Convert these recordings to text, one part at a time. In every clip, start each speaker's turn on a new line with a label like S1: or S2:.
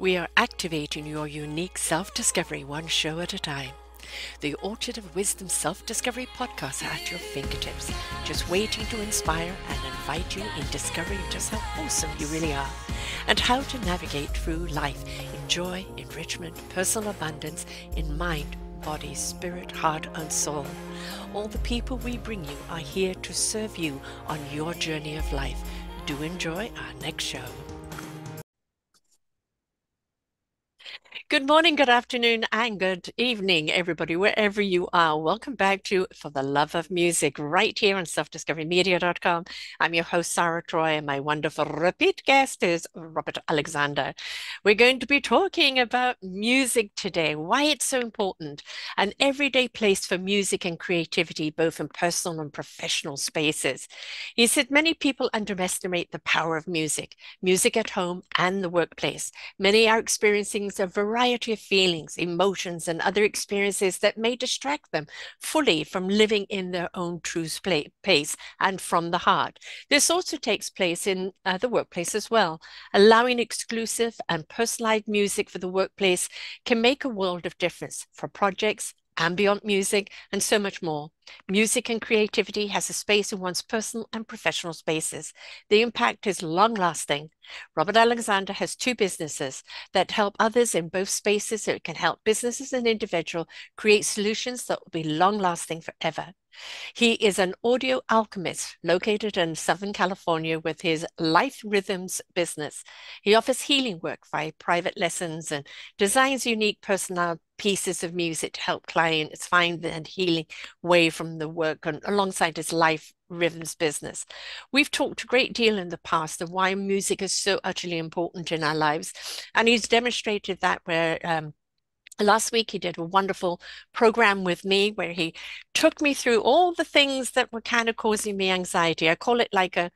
S1: We are activating your unique self discovery one show at a time. The Orchard of Wisdom Self Discovery podcast at your fingertips, just waiting to inspire and invite you in discovering just how awesome you really are and how to navigate through life in joy, enrichment, personal abundance, in mind, body, spirit, heart, and soul. All the people we bring you are here to serve you on your journey of life. Do enjoy our next show. Good morning, good afternoon, and good evening, everybody, wherever you are. Welcome back to For the Love of Music, right here on selfdiscoverymedia.com. I'm your host, Sara Troy, and my wonderful repeat guest is Robert Alexander. We're going to be talking about music today, why it's so important, an everyday place for music and creativity, both in personal and professional spaces. He said many people underestimate the power of music, music at home and the workplace. Many are experiencing a variety variety of feelings, emotions, and other experiences that may distract them fully from living in their own true pace and from the heart. This also takes place in uh, the workplace as well. Allowing exclusive and personalized music for the workplace can make a world of difference for projects ambient music, and so much more. Music and creativity has a space in one's personal and professional spaces. The impact is long lasting. Robert Alexander has two businesses that help others in both spaces so it can help businesses and individuals create solutions that will be long lasting forever. He is an audio alchemist located in Southern California with his Life Rhythms business. He offers healing work via private lessons and designs unique personal pieces of music to help clients find the healing way from the work and alongside his Life Rhythms business. We've talked a great deal in the past of why music is so utterly important in our lives, and he's demonstrated that where um, Last week, he did a wonderful program with me where he took me through all the things that were kind of causing me anxiety. I call it like a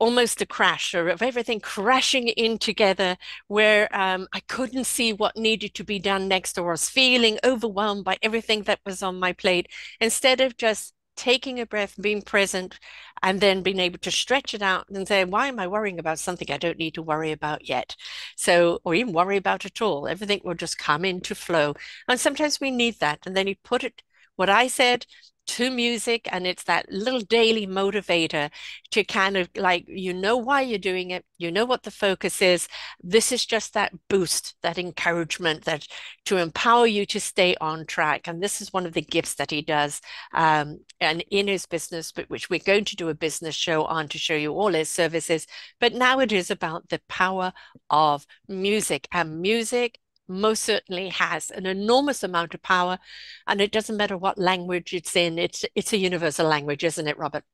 S1: almost a crash or of everything crashing in together where um, I couldn't see what needed to be done next or was feeling overwhelmed by everything that was on my plate instead of just taking a breath, being present, and then being able to stretch it out and say, why am I worrying about something I don't need to worry about yet? So, or even worry about at all. Everything will just come into flow. And sometimes we need that. And then you put it, what I said, to music and it's that little daily motivator to kind of like you know why you're doing it you know what the focus is. This is just that boost that encouragement that to empower you to stay on track and this is one of the gifts that he does um, and in his business but which we're going to do a business show on to show you all his services. But now it is about the power of music and music most certainly has an enormous amount of power and it doesn't matter what language it's in it's it's a universal language isn't it robert?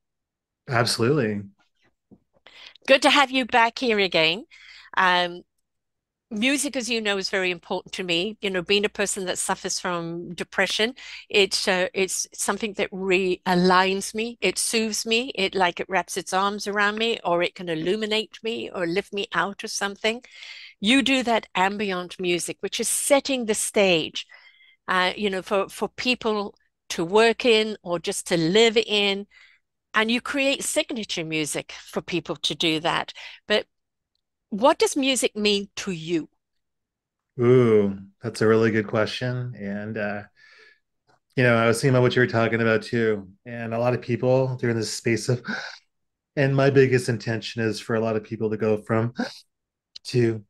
S2: Absolutely.
S1: Good to have you back here again. Um, music as you know is very important to me. You know being a person that suffers from depression it's uh, it's something that realigns me. It soothes me. It like it wraps its arms around me or it can illuminate me or lift me out of something you do that ambient music, which is setting the stage, uh, you know, for, for people to work in or just to live in. And you create signature music for people to do that. But what does music mean to you?
S2: Ooh, that's a really good question. And, uh, you know, I was thinking about what you were talking about too. And a lot of people during this space of, and my biggest intention is for a lot of people to go from to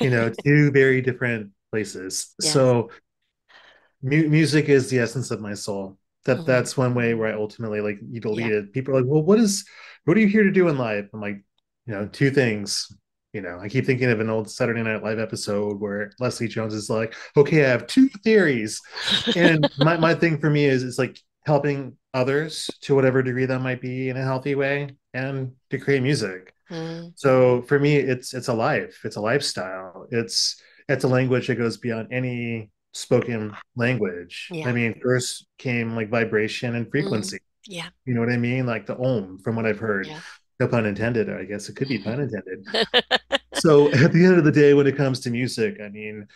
S2: you know, two very different places. Yes. So mu- music is the essence of my soul. That mm-hmm. that's one way where I ultimately like you delete yeah. it. People are like, well, what is what are you here to do in life? I'm like, you know, two things. You know, I keep thinking of an old Saturday Night Live episode where Leslie Jones is like, okay, I have two theories. And my, my thing for me is it's like helping others to whatever degree that might be in a healthy way and to create music Mm. So for me, it's it's a life, it's a lifestyle. It's it's a language that goes beyond any spoken language. Yeah. I mean, first came like vibration and frequency. Mm.
S1: Yeah.
S2: You know what I mean? Like the om from what I've heard. Yeah. No pun intended, I guess it could be pun intended. so at the end of the day, when it comes to music, I mean,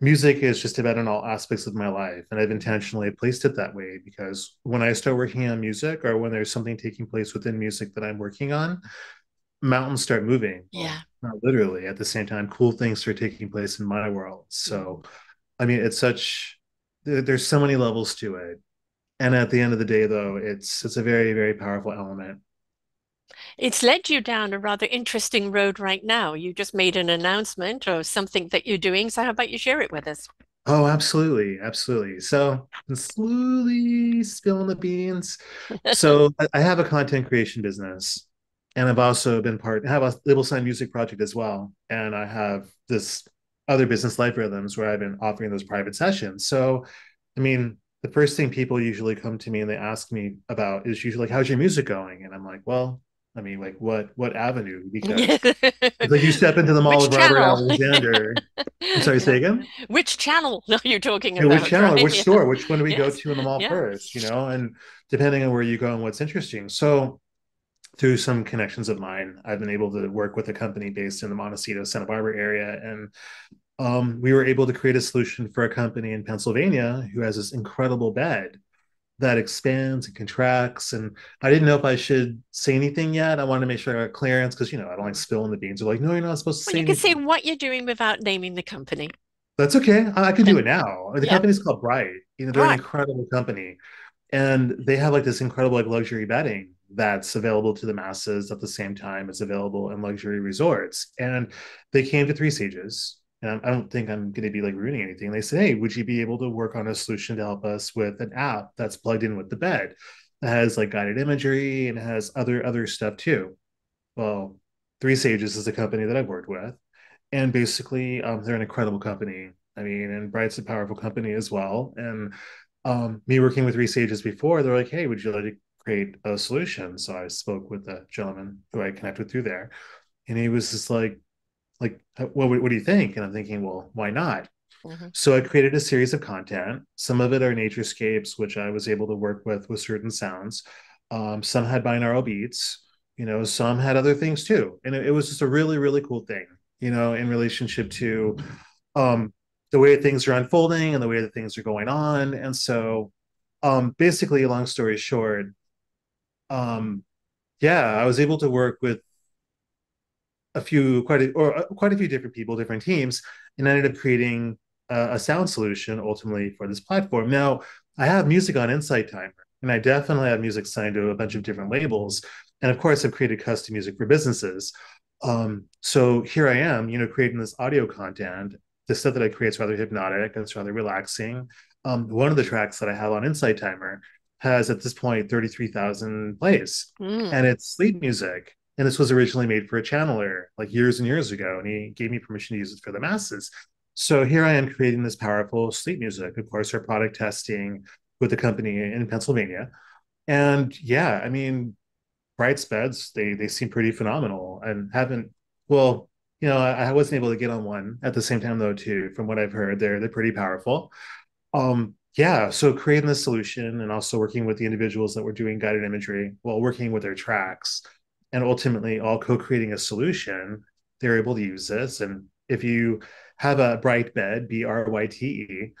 S2: music is just about in all aspects of my life. And I've intentionally placed it that way because when I start working on music or when there's something taking place within music that I'm working on, mountains start moving.
S1: Yeah.
S2: Not literally at the same time, cool things start taking place in my world. So, mm-hmm. I mean, it's such there's so many levels to it. And at the end of the day, though, it's it's a very very powerful element.
S1: It's led you down a rather interesting road right now. You just made an announcement or something that you're doing. So how about you share it with us?
S2: Oh, absolutely, absolutely. So I'm slowly spilling the beans. So I have a content creation business, and I've also been part. I have a label sign music project as well, and I have this other business life rhythms where I've been offering those private sessions. So, I mean, the first thing people usually come to me and they ask me about is usually like, "How's your music going?" And I'm like, "Well, I mean, like what what avenue? Because like you step into the mall of Robert? Alexander. I'm sorry, say again.
S1: Which channel are you talking
S2: Yeah, which channel,
S1: right?
S2: which
S1: Yeah.
S2: store, which one do we go to in the mall first? You know, and depending on where you go and what's interesting. So through some connections of mine, I've been able to work with a company based in the Montecito, Santa Barbara area, and um, we were able to create a solution for a company in Pennsylvania who has this incredible bed that expands and contracts. And I didn't know if I should say anything yet. I wanted to make sure I got clearance because, you know, I don't like spilling the beans. They're like, no, you're not supposed to
S1: Well,
S2: say
S1: you can say what you're doing without naming the company.
S2: That's okay. I, I can do it now. The
S1: Yeah.
S2: company's called Bryte. You know, they're an incredible company. And they have like this incredible like luxury bedding that's available to the masses at the same time it's available in luxury resorts. And they came to Three Sages. And I don't think I'm going to be like ruining anything. They said, "Hey, would you be able to work on a solution to help us with an app that's plugged in with the bed that has like guided imagery and has other other stuff too?" Well, Three Sages is a company that I've worked with, and basically, um, they're an incredible company. I mean, and Bryte's a powerful company as well. And um, me working with Three Sages before, they're like, "Hey, would you like to create a solution?" So I spoke with a gentleman who I connected through there, and he was just like, "Like, what, what do you think?" And I'm thinking, "Well, why not?"
S1: Mhm.
S2: So I created a series of content. Some of it are naturescapes, which I was able to work with with certain sounds. Um, some had binaural beats, you know, some had other things too. And it, it was just a really, really cool thing, you know, in relationship to um, the way things are unfolding and the way that things are going on. And so um, basically, long story short, um, yeah, I was able to work with a few quite a, or uh, quite a few different people, different teams, and I ended up creating a, a sound solution ultimately for this platform. Now I have music on Insight Timer, and I definitely have music signed to a bunch of different labels, and of course I've created custom music for businesses. Um, so here I am, you know, creating this audio content. The stuff that I create is rather hypnotic. And it's rather relaxing. Um, one of the tracks that I have on Insight Timer has at this point 33,000 plays
S1: Mm.
S2: and it's sleep music. And this was originally made for a channeler like years and years ago, and he gave me permission to use it for the masses. So here I am creating this powerful sleep music. Of course, our product testing with the company in Pennsylvania, and yeah, I mean, Bryte's beds they they seem pretty phenomenal, and haven't well, you know, I, I wasn't able to get on one at the same time though too. From what I've heard, they're they're pretty powerful. Um, yeah, so creating the solution and also working with the individuals that were doing guided imagery while working with their tracks and ultimately all co-creating a solution, they're able to use this. And if you have a Bryte bed, B-R-Y-T-E,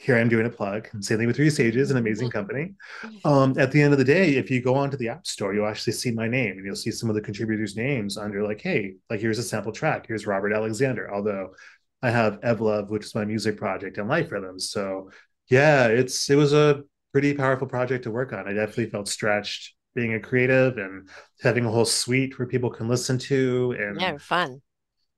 S2: here I'm doing a plug. Mm-hmm. Same thing with Three Sages, an amazing mm-hmm. company. Mm-hmm. Um, at the end of the day, if you go onto the App Store, you'll actually see my name and you'll see some of the contributors' names under like, hey, like here's a sample track. Here's Robert Alexander. Although I have Evlove, which is my music project, and Life Rhythms. So yeah, it's it was a pretty powerful project to work on. I definitely felt stretched being a creative and having a whole suite where people can listen to and
S1: Yeah, fun.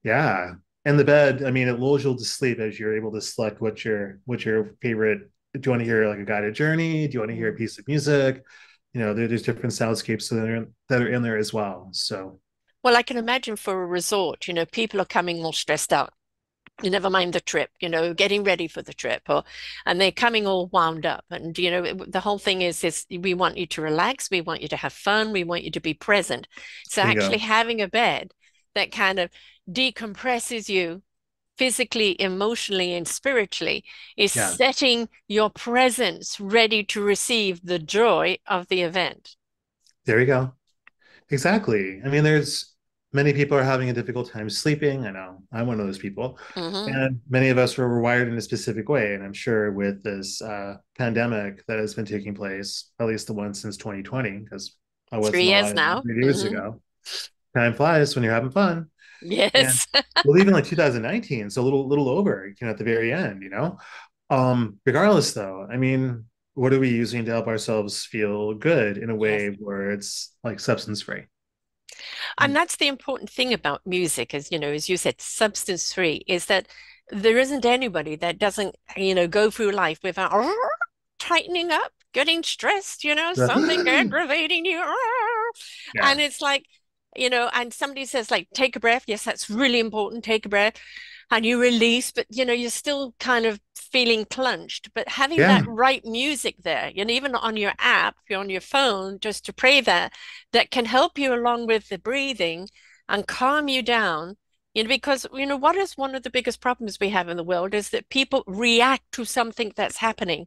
S2: yeah. And the bed, I mean, it lulls you to sleep as you're able to select what your what your favorite. Do you want to hear like a guided journey? Do you want to hear a mm-hmm. piece of music? You know, there, there's different soundscapes that are that are in there as well. So
S1: Well, I can imagine for a resort, you know, people are coming all stressed out. You never mind the trip, you know, getting ready for the trip, or and they're coming all wound up. And you know, it- the whole thing is is we want you to relax, we want you to have fun, we want you to be present. So
S2: you
S1: actually having a bed that kind of decompresses you physically, emotionally, and spiritually is
S2: Yeah,
S1: setting your presence ready to receive the joy of the event.
S2: there you go. Exactly. I mean, there's many people are having a difficult time sleeping. I know I'm one of those people.
S1: hmm
S2: And many of us were wired in a specific way. And I'm sure with this uh, pandemic that has been taking place, at least the one since 2020, because I
S1: Three
S2: wasn't
S1: years now.
S2: three years
S1: hmm
S2: ago, time flies when you're having fun. And
S1: Yes.
S2: well, even like 2019, so a little little over, you know, at the very end, you know. Um, regardless though, I mean, what are we using to help ourselves feel good in a
S1: Yes.
S2: way where it's like substance free?
S1: And mm. that's the important thing about music, as you know, as you said, substance free, is that there isn't anybody that doesn't, you know, go through life without tightening up, getting stressed, you know, something aggravating you.
S2: yeah.
S1: And it's like, you know, and somebody says, like, take a breath. Yes, that's really important. Take a breath and you release, but you know, you're still kind of feeling clenched. But having
S2: Yeah.
S1: that right music there, and even on your app, you're on your phone, just to pray that, that can help you along with the breathing and calm you down. You know, because you know, what is one of the biggest problems we have in the world is that people react to something that's happening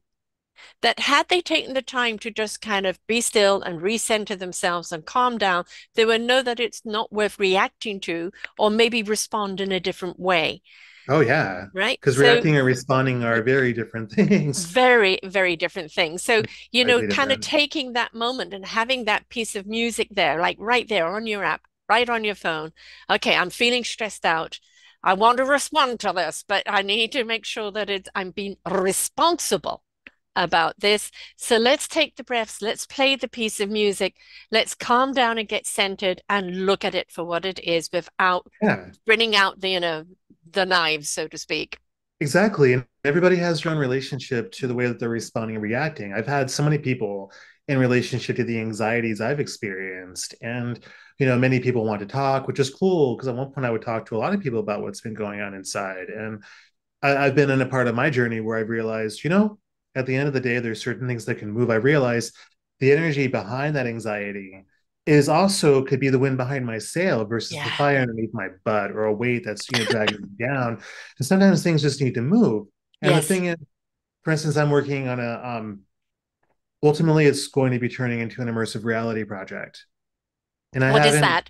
S1: that had they taken the time to just kind of be still and recenter themselves and calm down, they would know that it's not worth reacting to or maybe respond in a different way,
S2: Oh yeah.
S1: right?
S2: Because
S1: So
S2: reacting and responding are very different things.
S1: very, very different things. So, you know, kind of taking that moment and having that piece of music there, like right there on your app, right on your phone. Okay, I'm feeling stressed out. I want to respond to this, but I need to make sure that it's I'm being responsible about this. So let's take the breaths, let's play the piece of music, let's calm down and get centered and look at it for what it is without
S2: Yeah.
S1: bringing out the, you know, the knives, so to speak.
S2: Exactly. And everybody has their own relationship to the way that they're responding and reacting. I've had so many people in relationship to the anxieties I've experienced. And, you know, many people want to talk, which is cool because at one point I would talk to a lot of people about what's been going on inside. And I, I've been in a part of my journey where I've realized, you know, at the end of the day, there's certain things that can move. I realize the energy behind that anxiety is also could be the wind behind my sail versus the fire underneath my butt or a weight that's you know dragging me down. And sometimes things just need to move. And the thing is, for instance, I'm working on a um ultimately it's going to be turning into an immersive reality project. And I
S1: What is that?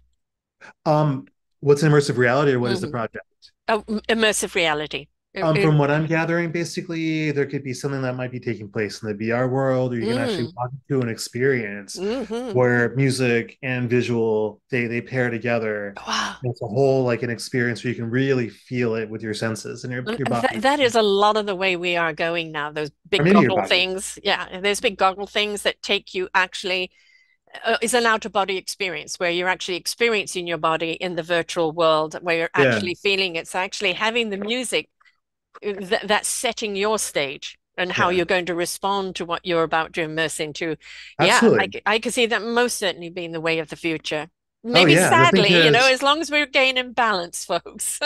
S2: um what's immersive reality or what is the
S1: Mhm.
S2: project?
S1: Oh, immersive reality. Uh,
S2: Um,
S1: uh,
S2: from what I'm gathering, basically, there could be something that might be taking place in the VR world, or you can actually
S1: mm,
S2: walk into an experience
S1: mhm.
S2: where music and visual they they pair together.
S1: Wow.
S2: It's a whole like an experience where you can really feel it with your senses and your
S1: And
S2: your
S1: that,
S2: body,
S1: that is a lot of the way we are going now. Those big goggle things. Yeah, those big goggle things that take you actually uh, is an out of body experience where you're actually experiencing your body in the virtual world, where you're
S2: Yeah,
S1: actually feeling So actually having the music that, that's setting your stage and how
S2: yeah,
S1: you're going to respond to what you're about to immerse into. Yeah, I,
S2: absolutely.
S1: I could see that most certainly being the way of the future.
S2: Oh
S1: Maybe
S2: yeah, the thing
S1: sadly, you know, as long as we're gaining balance, folks.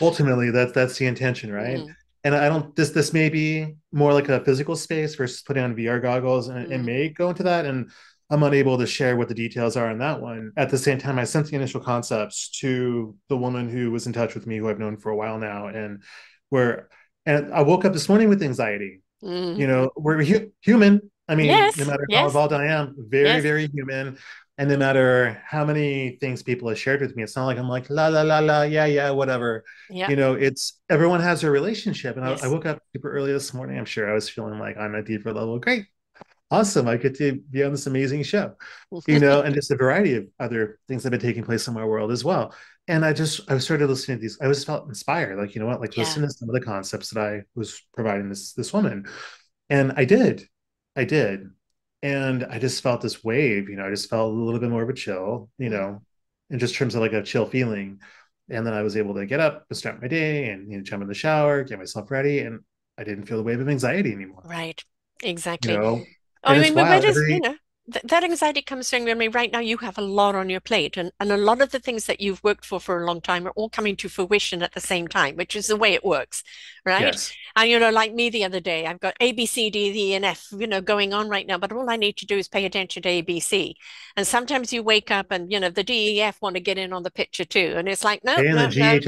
S2: ultimately, that's that's the intention, right?
S1: Mm,
S2: And I don't this this may be more like a physical space versus putting on VR goggles, and it
S1: mm,
S2: may go into that. And I'm unable to share what the details are on that one. At the same time, I sent the initial concepts to the woman who was in touch with me, who I've known for a while now, and where and I woke up this morning with anxiety. You
S1: mm.
S2: know, we're hu- human. I mean, no
S1: Yes,
S2: matter how
S1: yes,
S2: involved I am, very,
S1: yes.
S2: very human. And no matter how many things people have shared with me, it's not like I'm like, la, la, la, la, yeah, yeah, whatever.
S1: Yeah,
S2: You know, it's everyone has their relationship. And I, I woke up super early this morning. I'm sure I was feeling like I'm at deeper level. Great. Awesome. I get to be on this amazing show, you know, and just a variety of other things that have been taking place in my world as well. And I just, I started listening to these. I just felt inspired, like, you know what, like
S1: Yeah.
S2: listen to some of the concepts that I was providing this, this woman. And I did. I did. And I just felt this wave, you know, I just felt a little bit more of a chill, you know, in just terms of like a chill feeling. And then I was able to get up and start my day and, you know, jump in the shower, get myself ready. And I didn't feel the wave of anxiety anymore,
S1: Right. Exactly.
S2: you know? And
S1: I mean, but
S2: wild.
S1: it's, you know, th that anxiety comes I mean, right now you have a lot on your plate, and, and a lot of the things that you've worked for for a long time are all coming to fruition at the same time, which is the way it works, right?
S2: yes.
S1: And, you know, like me the other day, I've got A, B, C, D, E, and F, you know, going on right now, but all I need to do is pay attention to A, B, C. And sometimes you wake up and, you know, the D, E, F want to get in on the picture too. And it's like, no,
S2: And the
S1: no, no.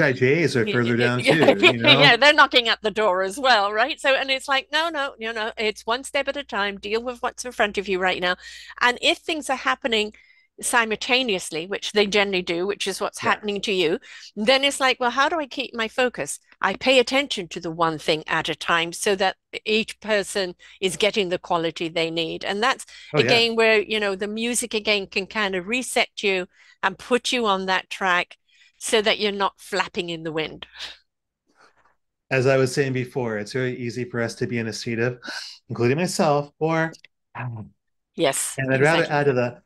S2: Are further down too, you
S1: Yeah, they're knocking at the door as well, right? So, and it's like, no, no, you know, it's one step at a time. Deal with what's in front of you right now. And if things are happening, simultaneously, which they generally do, which is what's
S2: Yeah.
S1: happening to you, then it's like, well, how do I keep my focus? I pay attention to the one thing at a time so that each person is getting the quality they need. And that's
S2: Oh yeah.
S1: again where, you know, the music again can kind of reset you and put you on that track so that you're not flapping in the wind.
S2: As I was saying before, it's very easy for us to be in a state of, including myself, or
S1: Yes, And
S2: I'd rather
S1: exactly.
S2: add to the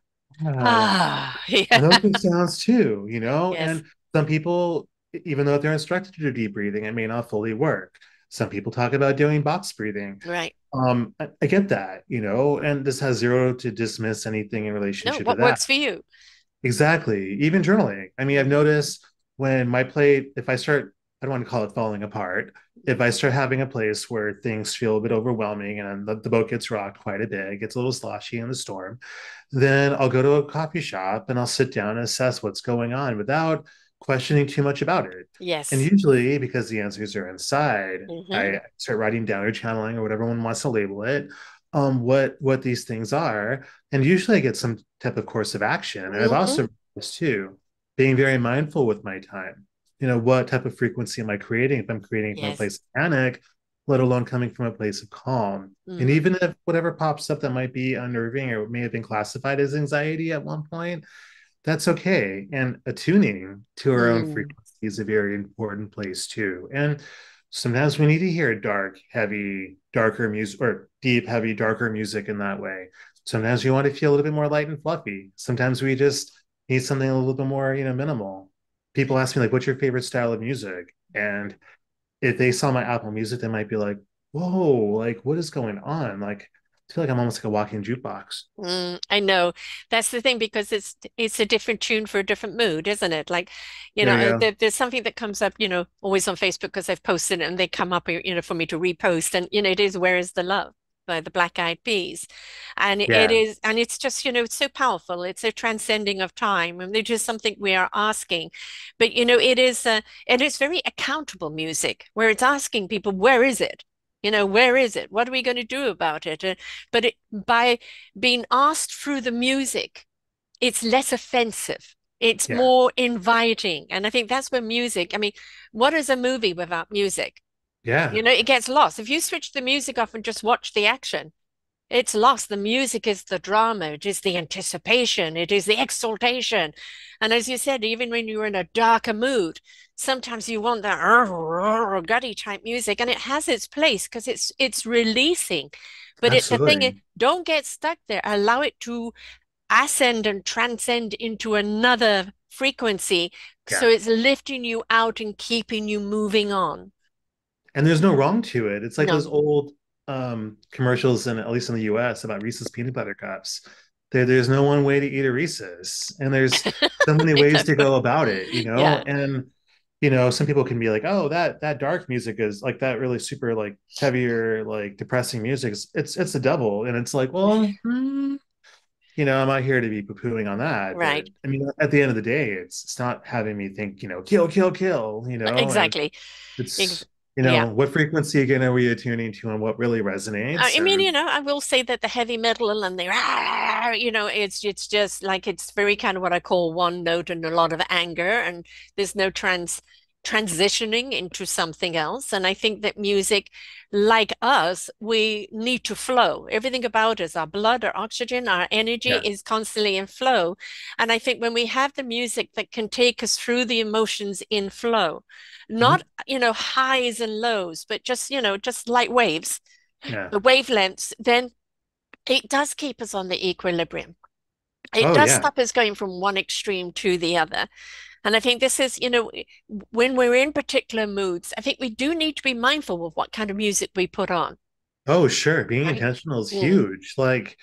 S2: ah,
S1: Ah,
S2: those
S1: yeah.
S2: sounds too, you know.
S1: Yes,
S2: And some people, even though they're instructed to do deep breathing, it may not fully work. Some people talk about doing box breathing.
S1: right.
S2: Um, I, I get that, you know, and this has zero to dismiss anything in
S1: No,
S2: relationship to
S1: what
S2: that.
S1: works for you?
S2: Exactly. Even journaling. I mean, I've noticed when my plate, if I start, I don't want to call it falling apart. If I start having a place where things feel a bit overwhelming and the, the boat gets rocked quite a bit, it gets a little sloshy in the storm, then I'll go to a coffee shop and I'll sit down and assess what's going on without questioning too much about it.
S1: Yes.
S2: And usually, because the answers are inside,
S1: hmm
S2: I start writing down or channeling or whatever one wants to label it, um, what what these things are. And usually I get some type of course of action. And I've
S1: hmm
S2: also too, being very mindful with my time. You know, what type of frequency am I creating? If I'm creating from a place of panic, let alone coming from a place of calm. And
S1: Mm.
S2: even if whatever pops up that might be unnerving or may have been classified as anxiety at one point, that's okay. And attuning to our own
S1: Mm.
S2: frequency is a very important place too. And sometimes we need to hear dark, heavy, darker music or deep, heavy, darker music in that way. Sometimes we want to feel a little bit more light and fluffy. Sometimes we just need something a little bit more, you know, minimal. People ask me like, "What's your favorite style of music?" And if they saw my Apple Music, they might be like, "Whoa, like what is going on?" Like, I feel like I'm almost like a walking jukebox.
S1: Mm, I know that's the thing because it's it's a different tune for a different mood, isn't it? Like, you know,
S2: you
S1: uh, there, there's something that comes up, you know, always on Facebook because I've posted it and they come up, you know, for me to repost. And, you know, it is Where is the Love by the Black Eyed Peas. And it
S2: Yeah,
S1: is, and it's just, you know, it's so powerful. It's a transcending of time. And it's just something we are asking. But, you know, it is, uh, it is very accountable music where it's asking people, where is it? You know, where is it? What are we going to do about it? Uh, but it, by being asked through the music, it's less offensive. It's
S2: yeah,
S1: more inviting. And I think that's where music, I mean, what is a movie without music?
S2: Yeah.
S1: You know, it gets lost. If you switch the music off and just watch the action, it's lost. The music is the drama, it is the anticipation, it is the exaltation. And as you said, even when you're in a darker mood, sometimes you want that gutty type music, and it has its place because it's it's releasing. But it the thing is, don't get stuck there. Allow it to ascend and transcend into another frequency. So it's lifting you out and keeping you moving on.
S2: And there's no wrong to it. It's like
S1: No.
S2: those old um commercials in at least in the US about Reese's peanut butter cups. There, there's no one way to eat a Reese's. And there's so many ways to go about it, you know?
S1: Yeah.
S2: And you know, some people can be like, oh, that that dark music is like that really super like heavier, like depressing music. It's it's, it's the devil. And it's like, well, hmm, you know, I'm not here to be poo-pooing on that. But
S1: Right.
S2: I mean, at the end of the day, it's it's not having me think, you know, kill, kill, kill, you know, and
S1: Exactly. Ex
S2: it's you know
S1: yeah.
S2: what frequency again are we attuning to and what really resonates
S1: I mean,
S2: and
S1: you know, I will say that the heavy metal and the rah, you know, it's it's just like it's very kind of what I call one note and a lot of anger, and there's no trans transitioning into something else. And I think that music, like us, we need to flow. Everything about us, our blood, our oxygen, our energy
S2: yeah
S1: is constantly in flow. And I think when we have the music that can take us through the emotions in flow, not,
S2: Mhm.
S1: you know, highs and lows, but just, you know, just light waves
S2: yeah
S1: the wavelengths, then it does keep us on the equilibrium. It
S2: oh
S1: does
S2: yeah
S1: stop us going from one extreme to the other. And I think this is, you know, when we're in particular moods, I think we do need to be mindful of what kind of music we put on,
S2: oh sure. Being
S1: right?
S2: intentional is
S1: Mm,
S2: huge. Like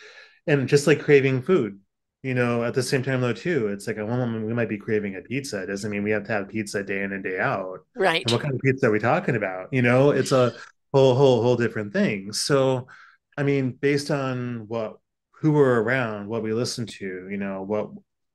S2: and just like craving food you know at the same time though too it's like a woman we might be craving a pizza. It doesn't mean we have to have pizza day in and day out. And
S1: right.
S2: what kind of pizza are we talking about? You know it's a whole whole whole different thing. So i mean based on what who we're around what we listen to you know what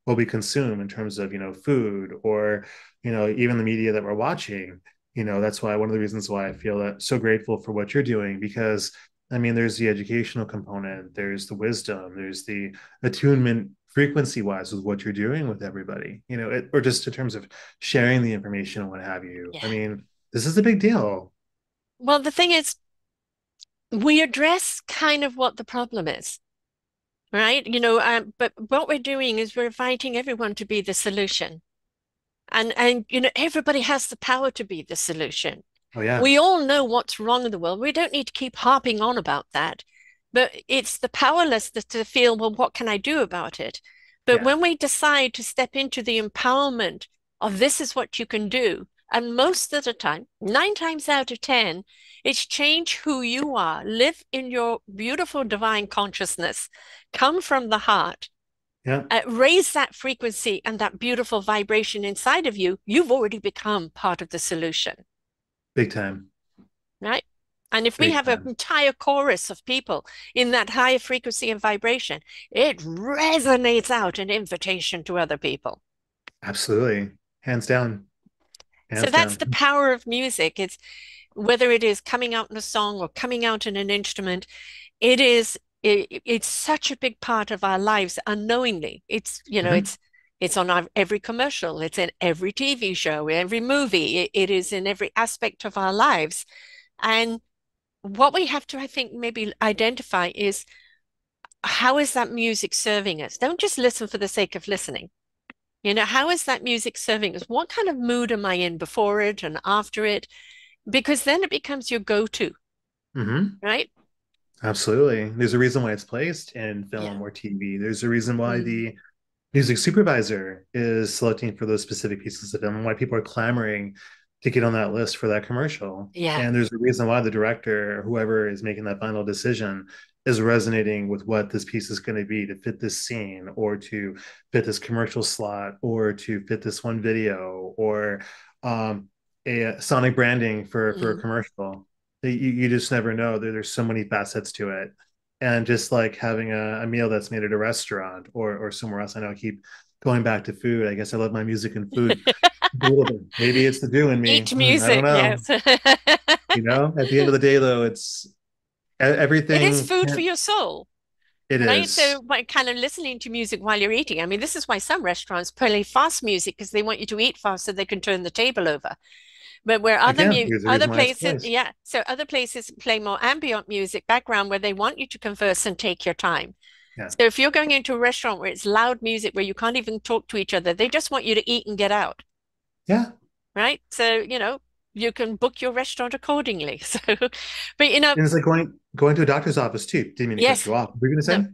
S2: what we consume in terms of you know food or you know even the media that we're watching you know that's why one of the reasons why i feel that so grateful for what you're doing because i mean there's the educational component there's the wisdom there's the attunement frequency wise with what you're doing with everybody, you know, it, or just in terms of sharing the information and what have you.
S1: Yeah.
S2: I mean, this is a big deal.
S1: Well, the thing is, we address kind of what the problem is, right? You know, um, but what we're doing is we're inviting everyone to be the solution. And and you know, everybody has the power to be the solution.
S2: Oh yeah.
S1: We all know what's wrong in the world. We don't need to keep harping on about that. But it's the powerlessness to feel, well, what can I do about it? But
S2: Yeah.
S1: when we decide to step into the empowerment of this is what you can do, and most of the time, nine times out of 10, it's change who you are, live in your beautiful divine consciousness, come from the heart,
S2: Yeah.
S1: uh, raise that frequency and that beautiful vibration inside of you. You've already become part of the solution,
S2: Big time.
S1: right? And if we
S2: Big
S1: have an entire chorus of people in that higher frequency and vibration, it resonates out an invitation to other people.
S2: Absolutely. Hands down.
S1: So that's the power of music. It's whether it is coming out in a song or coming out in an instrument, it is it, it's such a big part of our lives unknowingly. It's you know
S2: Mhm.
S1: it's it's on our, every commercial, it's in every TV show, every movie. It, it is in every aspect of our lives. And what we have to, I think, maybe identify is how is that music serving us? Don't just listen for the sake of listening. You know, how is that music serving us? What kind of mood am I in before it and after it? Because then it becomes your go-to,
S2: Mhm.
S1: right?
S2: Absolutely. There's a reason why it's placed in film
S1: Yeah.
S2: or TV. There's a reason why
S1: Mm.
S2: the music supervisor is selecting for those specific pieces of film and why people are clamoring to get on that list for that commercial.
S1: Yeah.
S2: And there's a reason why the director, whoever is making that final decision, is resonating with what this piece is going to be to fit this scene or to fit this commercial slot or to fit this one video or um, a sonic branding for for a
S1: Mhm.
S2: commercial. You, you just never know. There, there's so many facets to it and just like having a, a meal that's made at a restaurant or or somewhere else. I know I keep going back to food. I guess I love my music and food a little bit. Maybe it's the do in me.
S1: Eat
S2: Hmm, I
S1: music,
S2: don't know.
S1: yes.
S2: You know, at the end of the day, though, it's e-
S1: It
S2: everything.
S1: is food for your soul,
S2: It
S1: right?
S2: is.
S1: So by kind of listening to music while you're eating. I mean, this is why some restaurants play fast music because they want you to eat fast so they can turn the table over. But where other
S2: Again,
S1: mu other
S2: reason why it's
S1: places,
S2: placed.
S1: yeah, so other places play more ambient music background where they want you to converse and take your time.
S2: Yeah.
S1: So if you're going into a restaurant where it's loud music where you can't even talk to each other, they just want you to eat and get out,
S2: Yeah.
S1: right? So, you know, you can book your restaurant accordingly. So, but you know,
S2: And it's like going going to a doctor's office too. Didn't mean to
S1: Yes.
S2: cut you off. Were you gonna say?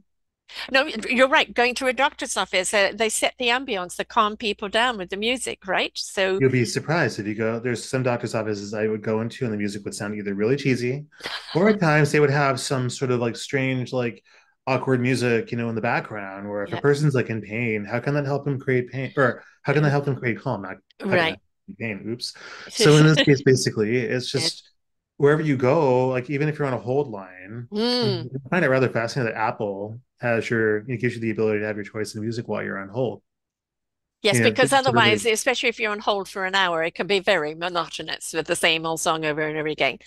S1: no, you're right. Going to a doctor's office, uh, they set the ambience to calm people down with the music, right? So,
S2: You'll be surprised if you go. There's some doctor's offices I would go into, and the music would sound either really cheesy, or at times they would have some sort of like strange, like awkward music, you know, in the background. Where if
S1: Yeah.
S2: a person's like in pain, how can that help them create pain, or how can that help them create calm? Not
S1: right.
S2: Pain. Oops. So in this case, basically, it's just wherever you go, like even if you're on a hold line,
S1: Mm.
S2: I find it rather fascinating that Apple has your it gives you the ability to have your choice in music while you're on hold.
S1: Yes, because
S2: it's sort of
S1: otherwise, especially if you're on hold for an hour, it can be very monotonous with the same old song over and over again.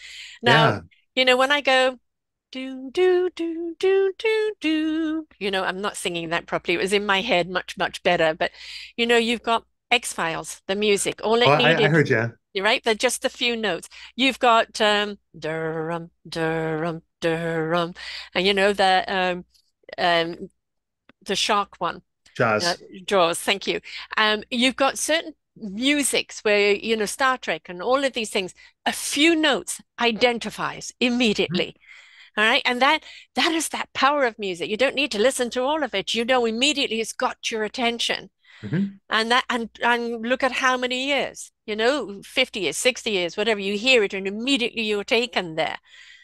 S1: Now,
S2: Yeah.
S1: you know, when I go do do do do do do, you know, I'm not singing that properly. It was in my head much, much better. But you know, you've got X-Files, the music. All it
S2: Oh, I, I
S1: needed,
S2: heard you.
S1: you're right? They're just a few notes. You've got um Durham, Durham, Durham, and you know the um um the shark one.
S2: Jaws.
S1: Uh, Jaws, thank you. Um, you've got certain musics where, you know, Star Trek and all of these things, a few notes identifies immediately. All right. And that that is that power of music. You don't need to listen to all of it. You know immediately it's got your attention.
S2: Mhm.
S1: And that and and look at how many years, you know, 50 years, 60 years, whatever, you hear it and immediately you're taken there.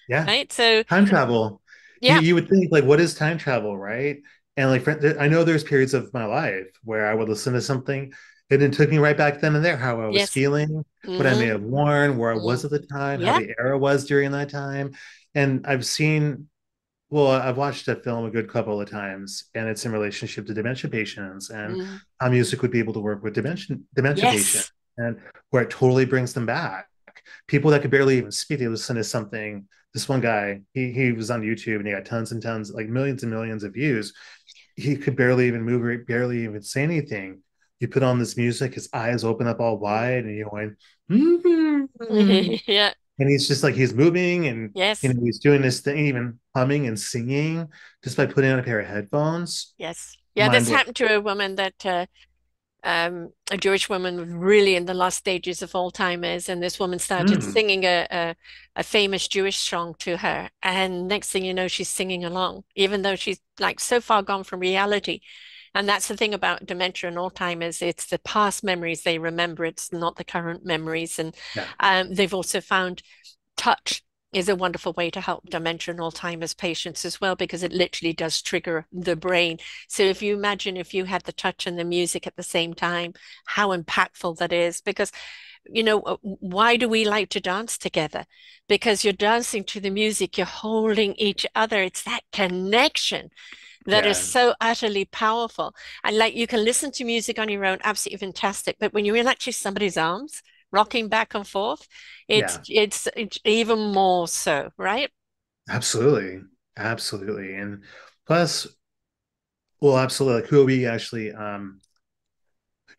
S2: Yeah.
S1: Right. So
S2: Time travel.
S1: Yeah.
S2: you would think like, what is time travel, right? And like, I know there's periods of my life where I would listen to something and it took me right back then and there, how I was
S1: Yes.
S2: feeling, what I may
S1: Mhm.
S2: have worn, where I was at the time, how the era was during that time. And I've seen, well, I've watched that film a good couple of times, and it's in relationship to dementia patients and
S1: Mhm.
S2: how music would be able to work with dementia dementia
S1: Yes.
S2: patients, and where it totally brings them back. People that could barely even speak, they listen to something. This one guy, he he was on YouTube and he got tons and tons, like millions and millions of views. he could barely even move or barely even say anything. You put on this music, his eyes open up all wide, and you're going, mm-hmm.
S1: yeah.
S2: And he's just like he's moving and
S1: yes,
S2: you know, he's doing this thing, even humming and singing just by putting on a pair of headphones.
S1: Yes. Yeah, Mind this happened to a woman that uh, um, a Jewish woman really in the last stages of Alzheimer's, and this woman started mm. singing a, a, a famous Jewish song to her, and next thing you know, she's singing along, even though she's like so far gone from reality. And that's the thing about dementia and Alzheimer's, it's the past memories they remember, it's not the current memories. And yeah. um, they've also found touch is a wonderful way to help dementia and Alzheimer's patients as well, because it literally does trigger the brain. So if you imagine if you had the touch and the music at the same time, how impactful that is, because you know, uh, why do we like to dance together? Because you're dancing to the music, you're holding each other. It's that connection that yeah. is so utterly powerful. And like you can listen to music on your own, absolutely fantastic. But when you're in actually somebody's arms, rocking back and forth, it's yeah. it's it's even more so, right?
S2: Absolutely. Absolutely. And plus, well, absolutely. Like who are we actually um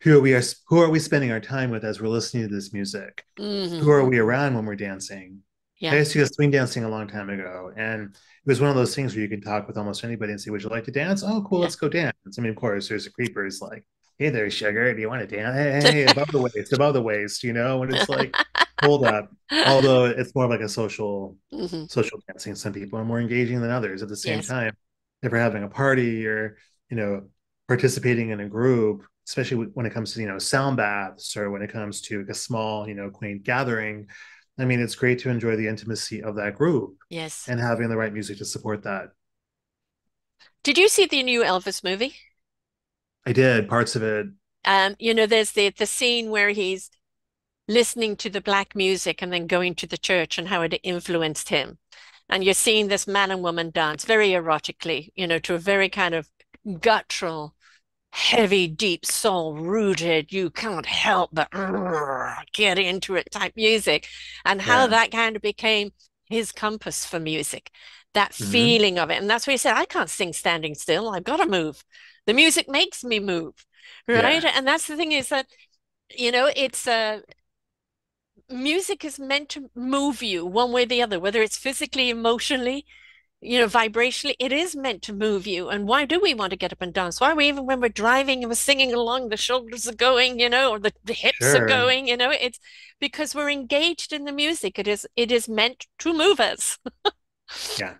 S2: who are we are who are we spending our time with as we're listening to this music? Mm-hmm. Who are we around when we're dancing? Yeah. I used to go swing dancing a long time ago, and it was one of those things where you can talk with almost anybody and say, "Would you like to dance?" Oh, cool, yeah. let's go dance. I mean, of course, there's a creeper creepers like, "Hey there, sugar, do you want to dance?" Hey, hey, above the waist, above the waist, you know. And it's like, hold up. Although it's more like a social, mm-hmm. social dancing. Some people are more engaging than others. At the same yes. time, if we're having a party or you know participating in a group, especially when it comes to you know sound baths or when it comes to a small you know quaint gathering I mean, it's great to enjoy the intimacy of that group.
S1: Yes.
S2: And having the right music to support that.
S1: Did you see the new Elvis movie?
S2: I did, parts of it.
S1: Um, you know, there's the the scene where he's listening to the black music and then going to the church and how it influenced him. And you're seeing this man and woman dance very erotically, you know, to a very kind of guttural heavy, deep soul rooted, you can't help but get into it type music, and how yeah. that kind of became his compass for music, that mm-hmm. feeling of it. And that's why he said, I can't sing standing still, I've got to move. The music makes me move. Right. Yeah. And that's the thing is that, you know, it's a, uh, music is meant to move you one way or the other, whether it's physically, emotionally, you know, vibrationally, it is meant to move you. And why do we want to get up and dance? Why are we even when we're driving and we're singing along, the shoulders are going, you know, or the, the hips sure. are going, you know, it's because we're engaged in the music. It is it is meant to move us.
S2: yeah.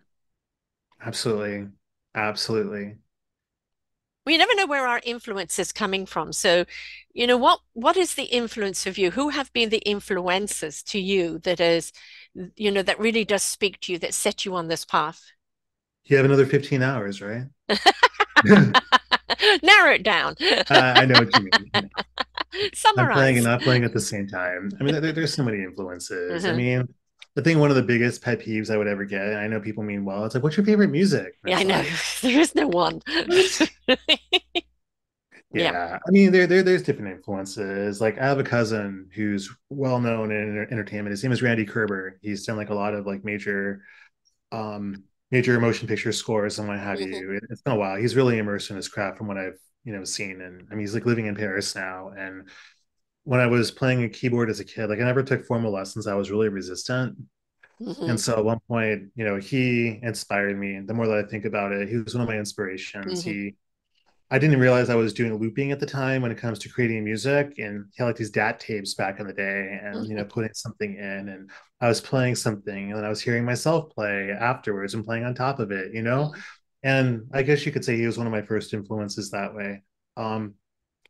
S2: Absolutely. Absolutely.
S1: We never know where our influence is coming from. So, you know, what what is the influence of you? Who have been the influences to you that is you know, that really does speak to you, that set you on this path?
S2: You have another 15 hours, right?
S1: Narrow it down.
S2: uh, I know what you mean.
S1: Summarize.
S2: I'm playing and not playing at the same time. I mean, there, there's so many influences. Mm-hmm. I mean, I think one of the biggest pet peeves I would ever get, and I know people mean well, it's like, what's your favorite music?
S1: Yeah, I know. Like, there is no one.
S2: Yeah. yeah. I mean, there, there, there's different influences. Like, I have a cousin who's well known in entertainment. His name is Randy Kerber. He's done like a lot of like major, um, major motion picture scores and what have mm-hmm. you. It's been a while. He's really immersed in his craft from what I've you know seen. And I mean, he's like living in Paris now. And when I was playing a keyboard as a kid, like I never took formal lessons. I was really resistant. Mm-hmm. And so at one point, you know, he inspired me. The more that I think about it, he was one of my inspirations. Mm-hmm. He I didn't realize I was doing looping at the time when it comes to creating music and he had like these DAT tapes back in the day and mm-hmm. you know mm-hmm. putting something in and I was playing something and then I was hearing myself play afterwards and playing on top of it, you know? Mm-hmm. And I guess you could say he was one of my first influences that way. Um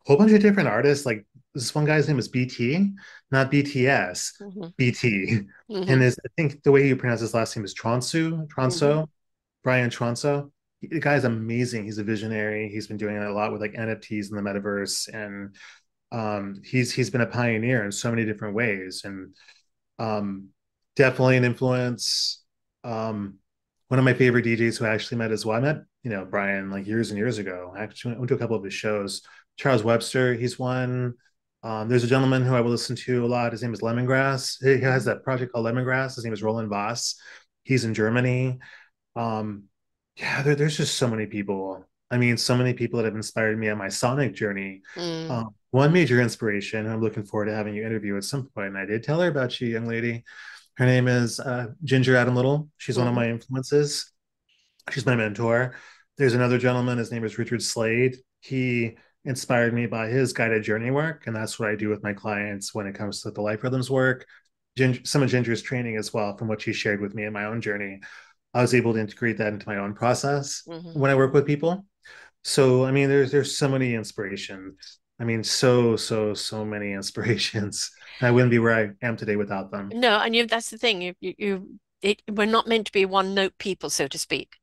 S2: a whole bunch of different artists like this one guy's name is BT, not BTS, mm-hmm. BT. Mm-hmm. And his, I think the way you pronounce his last name is Tronsu, Tronso, mm-hmm. Brian Transeau the guy's amazing. He's a visionary. He's been doing a lot with like NFTs in the metaverse, and um, he's he's been a pioneer in so many different ways, and um, definitely an influence. Um, one of my favorite DJs who I actually met as well. I met you know Brian like years and years ago. I actually went to a couple of his shows. Charles Webster, he's one. Um, there's a gentleman who I will listen to a lot. His name is Lemongrass. He has that project called Lemongrass. His name is Roland Voss. He's in Germany. Um, yeah, there, there's just so many people. I mean, so many people that have inspired me on my sonic journey.
S1: Mm,
S2: Um, one major inspiration, I'm looking forward to having you interview at some point. And I did tell her about you, young lady. Her name is uh, Ginger Adam Little. She's one of my influences. She's my mentor. There's another gentleman. His name is Richard Slade. He inspired me by his guided journey work, and that's what I do with my clients when it comes to the life rhythms work. Ginger, some of Ginger's training as well, from what she shared with me in my own journey. I was able to integrate that into my own process
S1: mhm.
S2: when I work with people. So I mean, there's there's so many inspirations. I mean, so so so many inspirations. I wouldn't be where I am today without them.
S1: No, and you that's the thing. You, you, you it, we're not meant to be one note people, so to speak.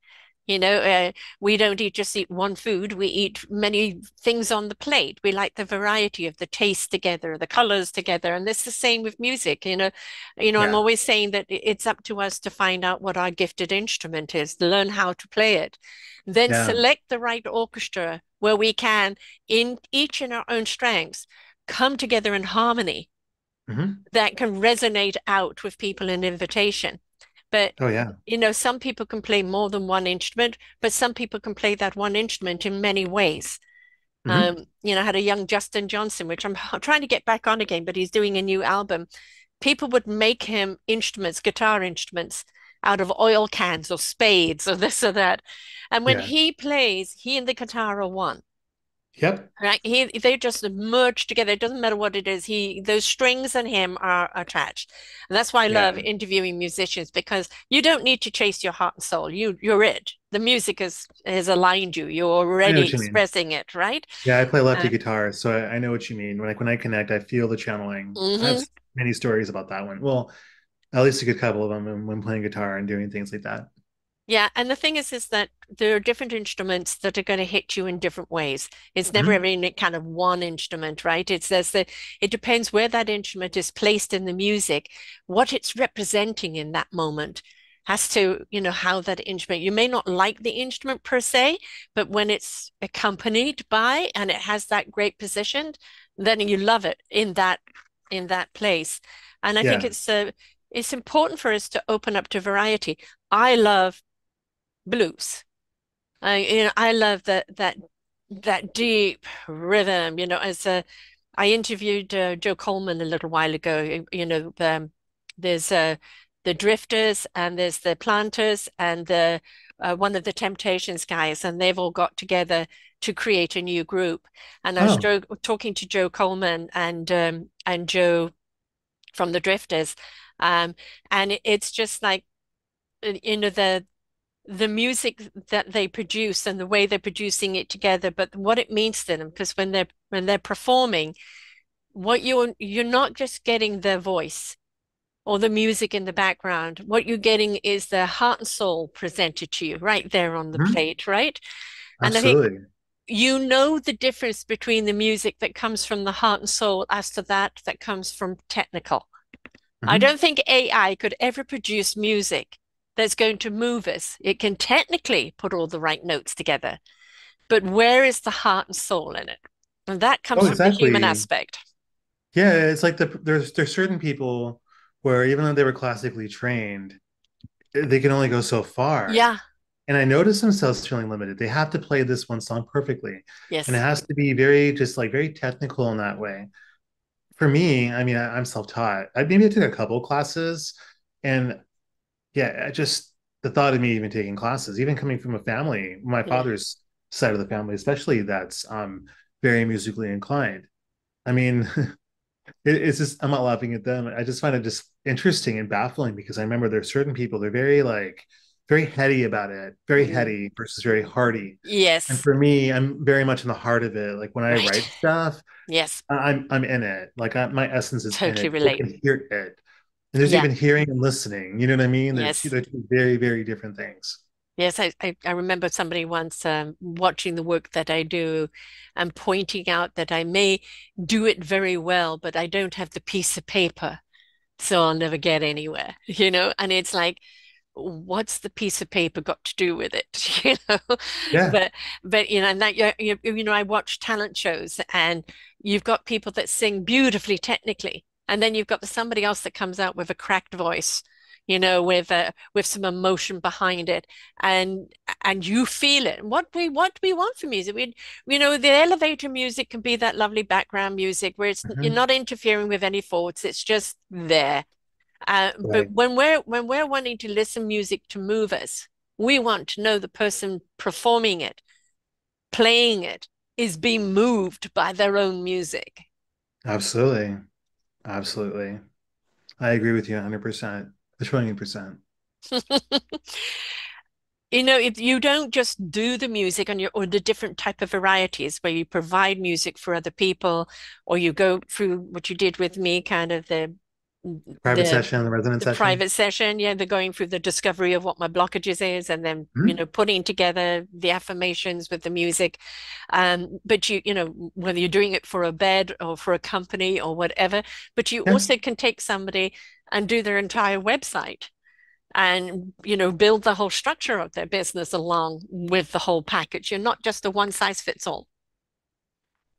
S1: You know, uh, we don't eat just eat one food. We eat many things on the plate. We like the variety of the taste together, the colors together, and it's the same with music. You know, you know, I'm always saying that it's up to us to find out what our gifted instrument is, learn how to play it, then
S2: yeah,
S1: select the right orchestra where we can, in each in our own strengths, come together in harmony
S2: hmm
S1: that can resonate out with people in invitation. But
S2: oh yeah,
S1: you know, some people can play more than one instrument, but some people can play that one instrument in many ways.
S2: hmm
S1: Um, you know, I had a young Justin Johnson, which I'm, I'm trying to get back on again, but he's doing a new album. People would make him instruments, guitar instruments, out of oil cans or spades or this or that. And when
S2: yeah,
S1: he plays, he and the guitar are one.
S2: Yep,
S1: Right. He they just merge together. It doesn't matter what it is. He those strings and him are attached. And that's why I love interviewing musicians because you don't need to chase your heart and soul. You you're it. The music is has aligned you. You're already
S2: what you mean.
S1: expressing it, right?
S2: Yeah, I play lefty
S1: Uh,
S2: guitar, so I, I know what you mean. When like when I connect, I feel the channeling. I have
S1: mhm.
S2: many stories about that one. Well, at least a good couple of them when playing guitar and doing things like that.
S1: Yeah, and the thing is, is that there are different instruments that are going to hit you in different ways. It's never
S2: hmm
S1: ever kind of one instrument, right? It's there's the it depends where that instrument is placed in the music, what it's representing in that moment has to, you know, how that instrument. You may not like the instrument per se, but when it's accompanied by and it has that great position, then you love it in that in that place. And I think it's uh, it's important for us to open up to variety. I love blues. I you know I love that that that deep rhythm. You know, as a I interviewed uh, Joe Coleman a little while ago. You know, um, there's uh, the Drifters and there's the Platters and the uh, one of the Temptations guys, and they've all got together to create a new group. And I was
S2: Oh,
S1: talking to Joe Coleman and um, and Joe from the Drifters, um, and it's just like uh, you know the the music that they produce and the way they're producing it together, but what it means to them. Because when they're when they're performing, what you're you're not just getting their voice or the music in the background. What you're getting is their heart and soul presented to you right there on the
S2: mhm.
S1: plate, right? And I think
S2: absolutely.
S1: you know the difference between the music that comes from the heart and soul as to that that comes from technical. I
S2: hmm
S1: don't think AI could ever produce music that's going to move us. It can technically put all the right notes together, but where is the heart and soul in it? And that
S2: Oh,
S1: comes from the human aspect.
S2: Yeah, it's like the there's there's certain people where even though they were classically trained, they can only go so far.
S1: Yeah.
S2: And I notice themselves feeling limited. They have to play this one song perfectly. Yes. And it has to be very just like very technical in that way. For me, I mean, I, I'm self-taught. I maybe I took a couple classes and yeah, I just the thought of me even taking classes, even coming from a family, my
S1: Yeah.
S2: father's side of the family, especially that's um very musically inclined. I mean, it, it's just I'm not laughing at them. I just find it just interesting and baffling because I remember there's certain people they're very like very heady about it, very
S1: Mm.
S2: heady versus very hearty.
S1: Yes.
S2: And for me, I'm very much in the heart of it. Like when I
S1: Right.
S2: write stuff,
S1: Yes.
S2: I'm I'm in it. Like I, my essence is in
S1: Totally
S2: it. People
S1: relate.
S2: can hear it. And there's
S1: Yeah.
S2: even hearing and listening. You know what I mean? They're two,
S1: Yes.
S2: they're two very, very different things.
S1: Yes, I, I, I remember somebody once um, watching the work that I do and pointing out that I may do it very well, but I don't have the piece of paper, so I'll never get anywhere, you know? And it's like, what's the piece of paper got to do with it, you know?
S2: Yeah.
S1: But, but you know, and that you, you know, I watch talent shows and you've got people that sing beautifully technically, and then you've got somebody else that comes out with a cracked voice you know, with uh, with some emotion behind it, and and you feel it. What we what we want for music, we you know, the elevator music can be that lovely background music where it's mm-hmm. you're not interfering with any thoughts; it's just there. Uh, right. But when we're when we're wanting to listen music to move us, we want to know the person performing it, playing it, is being moved by their own music.
S2: Absolutely, absolutely. I agree with you 100%. A trillion percent.
S1: you know, if you don't just do the music on your or the different type of varieties where you provide music for other people, or you go through what you did with me, kind of the
S2: private the, session, the resonance the session.
S1: Private session, yeah. They're going through the discovery of what my blockages is, and then mm-hmm. you know putting together the affirmations with the music. Um, but you you know whether you're doing it for a bed or for a company or whatever, but you yeah. also can take somebody and do their entire website and you know build the whole structure of their business along with the whole package you're not just a one size fits all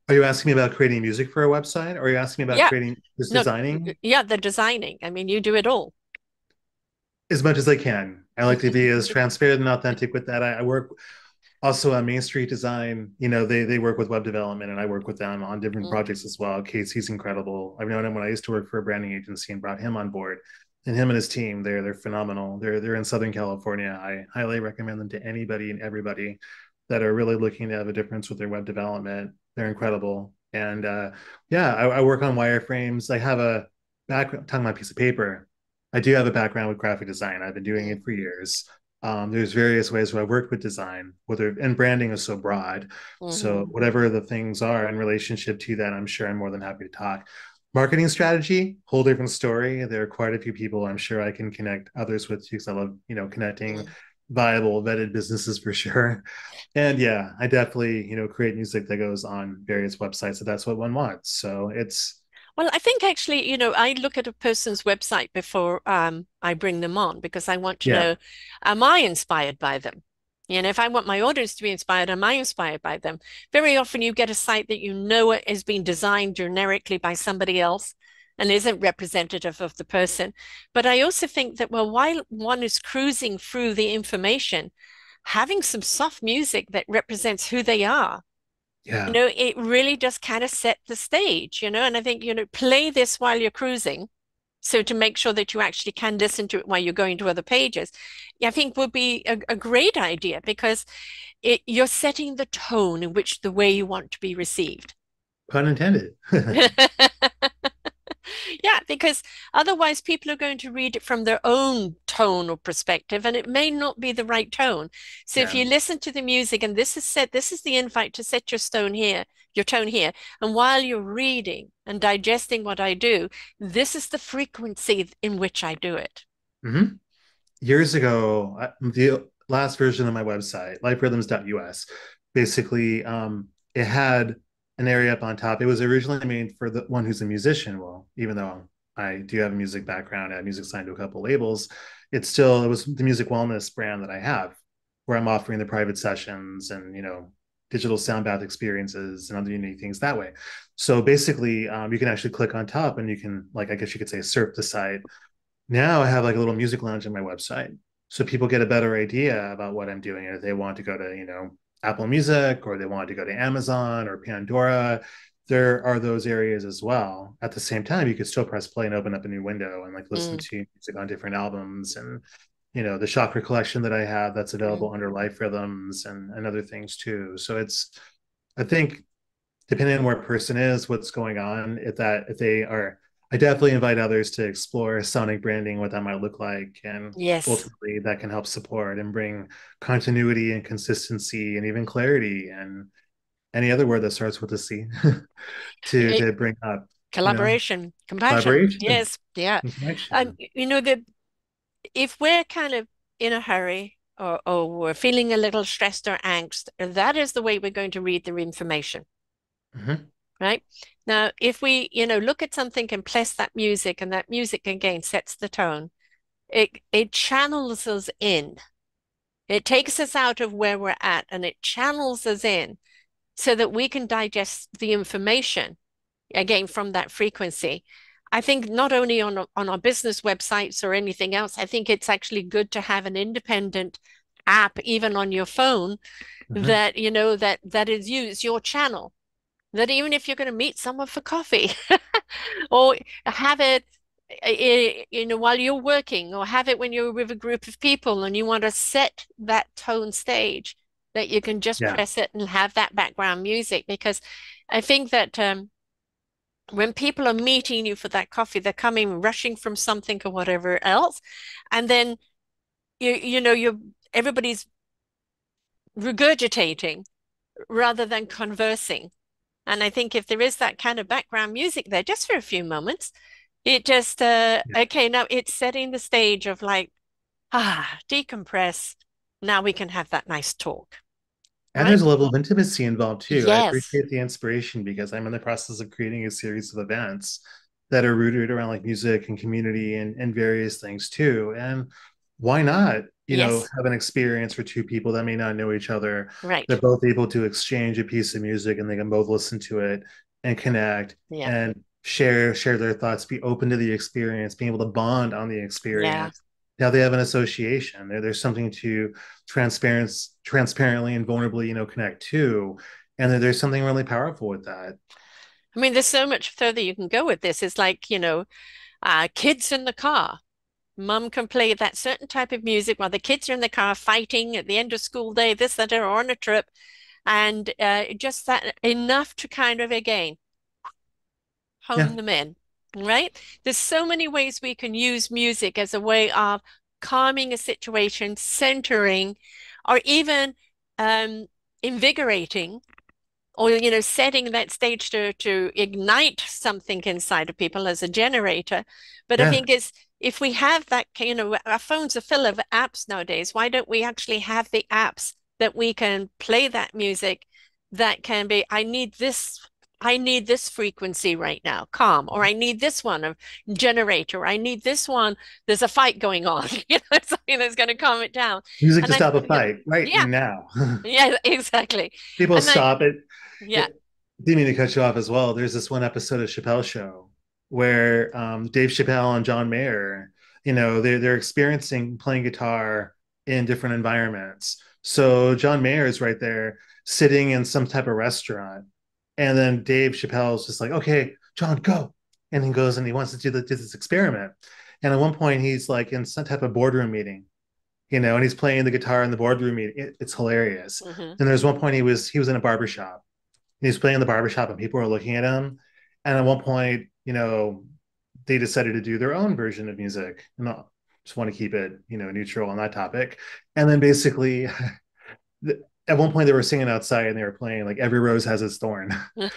S2: are you asking me about creating music for a website or are you asking me about yeah. creating this no, designing
S1: yeah the designing i mean you do it all
S2: as much as i can i like to be as transparent and authentic with that i, I work also on Main Street Design, you know, they they work with web development and I work with them on different mm. projects as well. Casey's incredible. I've known him when I used to work for a branding agency and brought him on board. And him and his team, they're they're phenomenal. They're they're in Southern California. I highly recommend them to anybody and everybody that are really looking to have a difference with their web development. They're incredible. And uh, yeah, I, I work on wireframes. I have a background talking about piece of paper. I do have a background with graphic design. I've been doing it for years. Um, there's various ways where I worked with design, whether and branding is so broad. Mm-hmm. So whatever the things are in relationship to that, I'm sure I'm more than happy to talk. Marketing strategy, whole different story. There are quite a few people I'm sure I can connect others with too, because I love, you know, connecting mm-hmm. Viable, vetted businesses for sure. And yeah, I definitely, you know, create music that goes on various websites if that's what one wants. So it's
S1: well, I think actually, you know, I look at a person's website before um, I bring them on because I want to yeah. know, am I inspired by them? You know, if I want my audience to be inspired, am I inspired by them? Very often you get a site that you know is being designed generically by somebody else and isn't representative of the person. But I also think that, well, while one is cruising through the information, having some soft music that represents who they are
S2: yeah.
S1: you know it really just kind of set the stage you know and i think you know play this while you're cruising so to make sure that you actually can listen to it while you're going to other pages i think would be a, a great idea because it, you're setting the tone in which the way you want to be received
S2: pun intended
S1: yeah, because otherwise people are going to read it from their own tone or perspective, and it may not be the right tone. So yeah. if you listen to the music and this is set, this is the invite to set your stone here, your tone here. And while you're reading and digesting what I do, this is the frequency in which I do it.
S2: Mm-hmm. Years ago, the last version of my website, liferhythms.us, basically um, it had an area up on top. It was originally made for the one who's a musician. Well, even though I do have a music background, I have music signed to a couple labels. It's still it was the music wellness brand that I have, where I'm offering the private sessions and you know digital sound bath experiences and other unique things that way. So basically, um, you can actually click on top and you can like I guess you could say surf the site. Now I have like a little music lounge on my website, so people get a better idea about what I'm doing. If they want to go to you know Apple Music or they wanted to go to Amazon or Pandora, there are those areas as well. At the same time, you could still press play and open up a new window and like listen mm. to music on different albums and you know the chakra collection that I have that's available mm. under Life Rhythms and and other things too. So it's I think depending on where a person is, what's going on, if that if they are I definitely invite others to explore sonic branding, what that might look like, and
S1: yes.
S2: ultimately that can help support and bring continuity and consistency and even clarity and any other word that starts with a C to it, to bring up
S1: collaboration, you know, compassion. Collaboration. Yes, yeah. Um, you know the if we're kind of in a hurry or, or we're feeling a little stressed or angst, that is the way we're going to read the information. Mm-hmm right? Now, if we, you know, look at something and place that music, and that music again sets the tone, it it channels us in. It takes us out of where we're at and it channels us in so that we can digest the information again from that frequency I think not only on on our business websites or anything else, I think it's actually good to have an independent app even on your phone mm-hmm. that you know that that is used your channel that even if you're going to meet someone for coffee or have it you know while you're working or have it when you're with a group of people and you want to set that tone stage that you can just yeah. press it and have that background music because i think that um, when people are meeting you for that coffee they're coming rushing from something or whatever else and then you you know you're everybody's regurgitating rather than conversing and i think if there is that kind of background music there just for a few moments it just uh yeah. okay now it's setting the stage of like ah decompress now we can have that nice talk
S2: and right? there's a level of intimacy involved too. Yes. I appreciate the inspiration because I'm in the process of creating a series of events that are rooted around like music and community and, and various things too. And why not, you yes. know, have an experience for two people that may not know each other.
S1: Right.
S2: They're both able to exchange a piece of music and they can both listen to it and connect yeah. and share share their thoughts, be open to the experience, being able to bond on the experience yeah. now they have an association there, there's something to transparent transparently and vulnerably you know connect to and there's something really powerful with that
S1: i mean there's so much further you can go with this it's like you know uh, kids in the car mum can play that certain type of music while the kids are in the car fighting at the end of school day this that or on a trip and uh, just that enough to kind of again hone yeah. them in right? There's so many ways we can use music as a way of calming a situation, centering, or even um, invigorating or you know setting that stage to to ignite something inside of people as a generator but yeah. i think it's if we have that you know our phones are full of apps nowadays why don't we actually have the apps that we can play that music that can be i need this I need this frequency right now, calm, or I need this one of generator. I need this one. There's a fight going on. you know, something that's going to calm it down.
S2: Music and to I, stop a fight right yeah. now.
S1: yeah, exactly.
S2: People and stop it.
S1: Yeah.
S2: Didn't mean to cut you off as well. There's this one episode of Chappelle Show where um, Dave Chappelle and John Mayer, you know, they're they're experiencing playing guitar in different environments. So John Mayer is right there sitting in some type of restaurant and then Dave Chappelle's just like, okay, John, go. And he goes and he wants to do, the, do this experiment. And at one point, he's like in some type of boardroom meeting, you know, and he's playing the guitar in the boardroom meeting. It, it's hilarious. Mm-hmm. And there's one point he was he was in a barbershop. He was playing in the barbershop and people were looking at him. And at one point, you know, they decided to do their own version of music. And I just want to keep it, you know, neutral on that topic. And then basically at one point they were singing outside and they were playing like every rose has its thorn you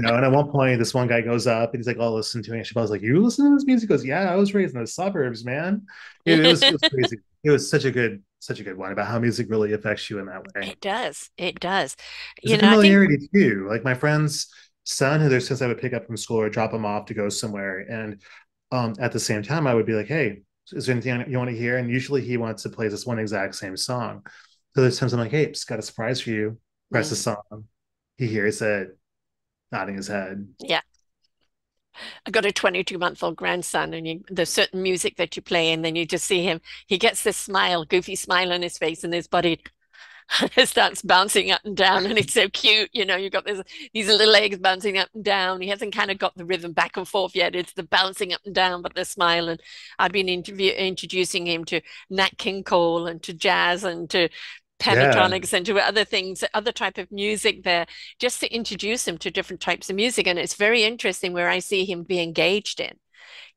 S2: know? And at one point this one guy goes up and he's like oh listen to me and Chappelle's like you listen to this music? He goes yeah I was raised in the suburbs man. It, it, was, it was crazy. It was such a good such a good one about how music really affects you in that way.
S1: It does. It does.
S2: There's you know familiarity think... too. Like my friend's son who there's since I would pick up from school or drop him off to go somewhere and um, at the same time I would be like hey is there anything you want to hear and usually he wants to play this one exact same song so there's times I'm like, hey, just got a surprise for you. Press the song. He hears it, nodding his head.
S1: Yeah. I got a 22 month old grandson, and you, there's certain music that you play, and then you just see him. He gets this smile, goofy smile on his face, and his body starts bouncing up and down, and it's so cute. You know, you've got this, these little legs bouncing up and down. He hasn't kind of got the rhythm back and forth yet. It's the bouncing up and down, but the smile. And I've been interview, introducing him to Nat King Cole and to jazz and to Pentatonix yeah. and to other things, other type of music there, just to introduce him to different types of music. And it's very interesting where I see him be engaged in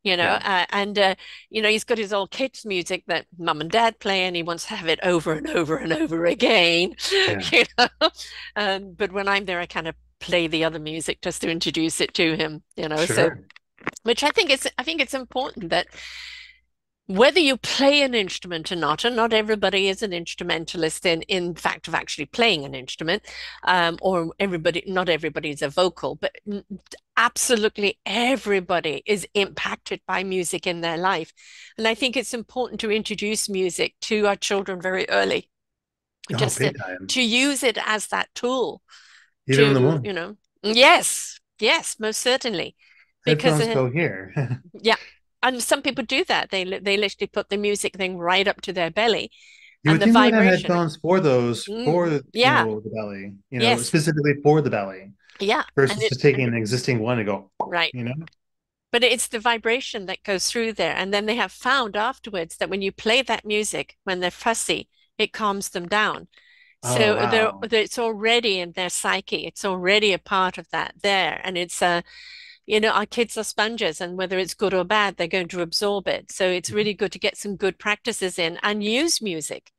S1: you know yeah. uh, and uh, you know he's got his old kids music that mum and dad play and he wants to have it over and over and over again yeah. you know um, but when i'm there i kind of play the other music just to introduce it to him you know sure. so which i think is i think it's important that whether you play an instrument or not, and not everybody is an instrumentalist in, in fact of actually playing an instrument, um, or everybody, not everybody is a vocal, but absolutely everybody is impacted by music in their life. And I think it's important to introduce music to our children very early, oh, just to, to, use it as that tool.
S2: Even to, you
S1: know, yes, yes, most certainly. because uh,
S2: go here.
S1: yeah, and some people do that. They they literally put the music thing right up to their belly,
S2: You
S1: and
S2: would
S1: the
S2: think they would have
S1: vibration.
S2: headphones for those,
S1: Mm,
S2: for, you
S1: yeah,
S2: know, the belly, you know,
S1: yes,
S2: specifically for the belly,
S1: yeah,
S2: versus
S1: it
S2: just taking an existing one and go,
S1: right.
S2: you know?
S1: But it's the vibration that goes through there. And then they have found afterwards that when you play that music, when they're fussy, it calms them down.
S2: Oh,
S1: So they're,
S2: wow.
S1: it's already in their psyche. It's already a part of that there. And it's a, you know, our kids are sponges, and whether it's good or bad, they're going to absorb it. So it's really good to get some good practices in and use music.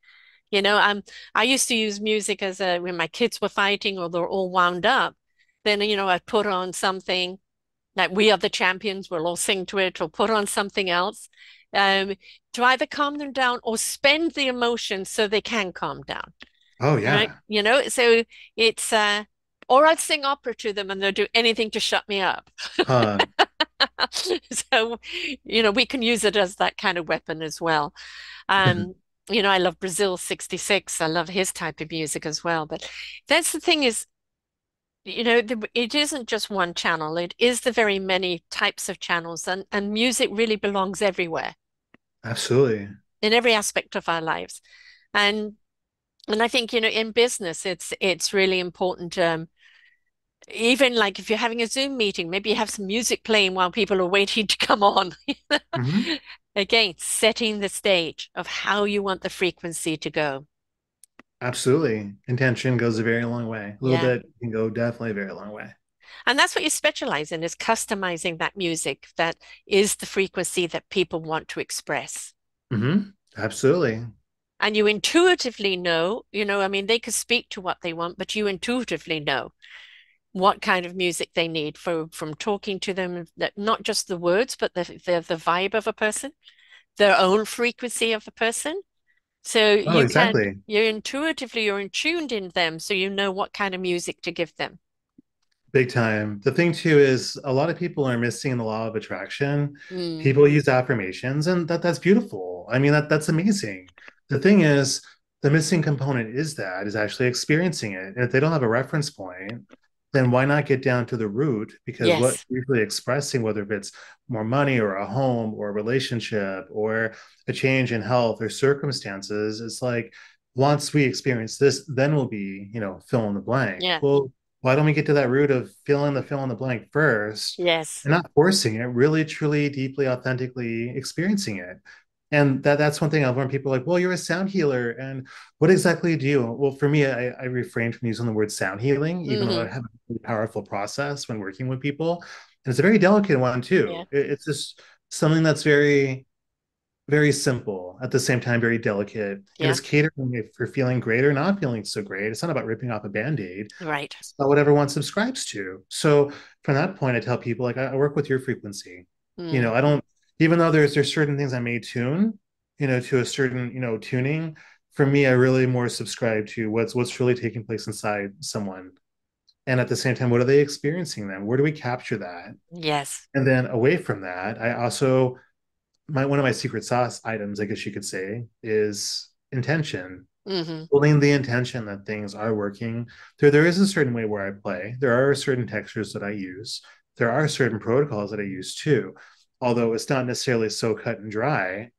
S1: You know, um, I used to use music as a when my kids were fighting or they're all wound up. Then, you know, I'd put on something like We Are the Champions, we'll all sing to it, or put on something else um, to either calm them down or spend the emotion so they can calm down,
S2: Oh,
S1: right?
S2: yeah.
S1: You know, so it's, uh, or I'd sing opera to them and they'll do anything to shut me up.
S2: Huh.
S1: So, you know, we can use it as that kind of weapon as well. Um, you know, I love Brazil 66. I love his type of music as well. But that's the thing is, you know, the, it isn't just one channel. It is the very many types of channels, and and music really belongs everywhere
S2: Absolutely.
S1: in every aspect of our lives. And and I think, you know, in business, it's it's really important. Um, even like if you're having a Zoom meeting, maybe you have some music playing while people are waiting to come on.
S2: hmm
S1: Again, setting the stage of how you want the frequency to go.
S2: Absolutely. Intention goes a very long way. A little
S1: Yeah.
S2: bit can go definitely a very long way.
S1: And that's what you specialize in is customizing that music that is the frequency that people want to express.
S2: hmm Absolutely.
S1: And you intuitively know, you know, I mean, they could speak to what they want, but you intuitively know what kind of music they need for from talking to them, that not just the words, but the the, the vibe of a person, their own frequency of a person. So
S2: Oh,
S1: you can,
S2: exactly.
S1: you intuitively, you're in tuned in them, so you know what kind of music to give them.
S2: Big time. The thing too is a lot of people are missing the law of attraction.
S1: Mm,
S2: People use affirmations and that that's beautiful. I mean that that's amazing. The thing is the missing component is that is actually experiencing it. And if they don't have a reference point, then why not get down to the root? Because what
S1: yes.
S2: you're really expressing, whether if it's more money or a home or a relationship or a change in health or circumstances, it's like once we experience this, then we'll be, you know, fill in the blank.
S1: Yeah.
S2: Well, why don't we get to that root of fill in the fill in the blank first
S1: Yes.
S2: and not forcing it, really, truly, deeply, authentically experiencing it? And that that's one thing I've learned. People are like, well, you're a sound healer, and what exactly do you? Well, for me, I, I refrain from using the word sound healing, even though I
S1: hmm
S2: have a really powerful process when working with people, and it's a very delicate one
S1: Yeah.
S2: too. It- it's just something that's very very simple at the same time very delicate and
S1: Yeah.
S2: it's catering if you're feeling great or not feeling so great it's not about ripping off a band-aid
S1: Right.
S2: it's about what everyone subscribes to so from that point i tell people like i, I work with your frequency you
S1: Mm.
S2: know i don't even though there's there's certain things i may tune you know to a certain you know tuning for me i really more subscribe to what's what's really taking place inside someone and at the same time what are they experiencing then where do we capture that
S1: Yes.
S2: and then away from that i also my one of my secret sauce items, I guess you could say, is intention.
S1: hmm
S2: Holding the intention that things are working. There, there is a certain way where I play. There are certain textures that I use. There are certain protocols that I use too. Although it's not necessarily so cut and dry.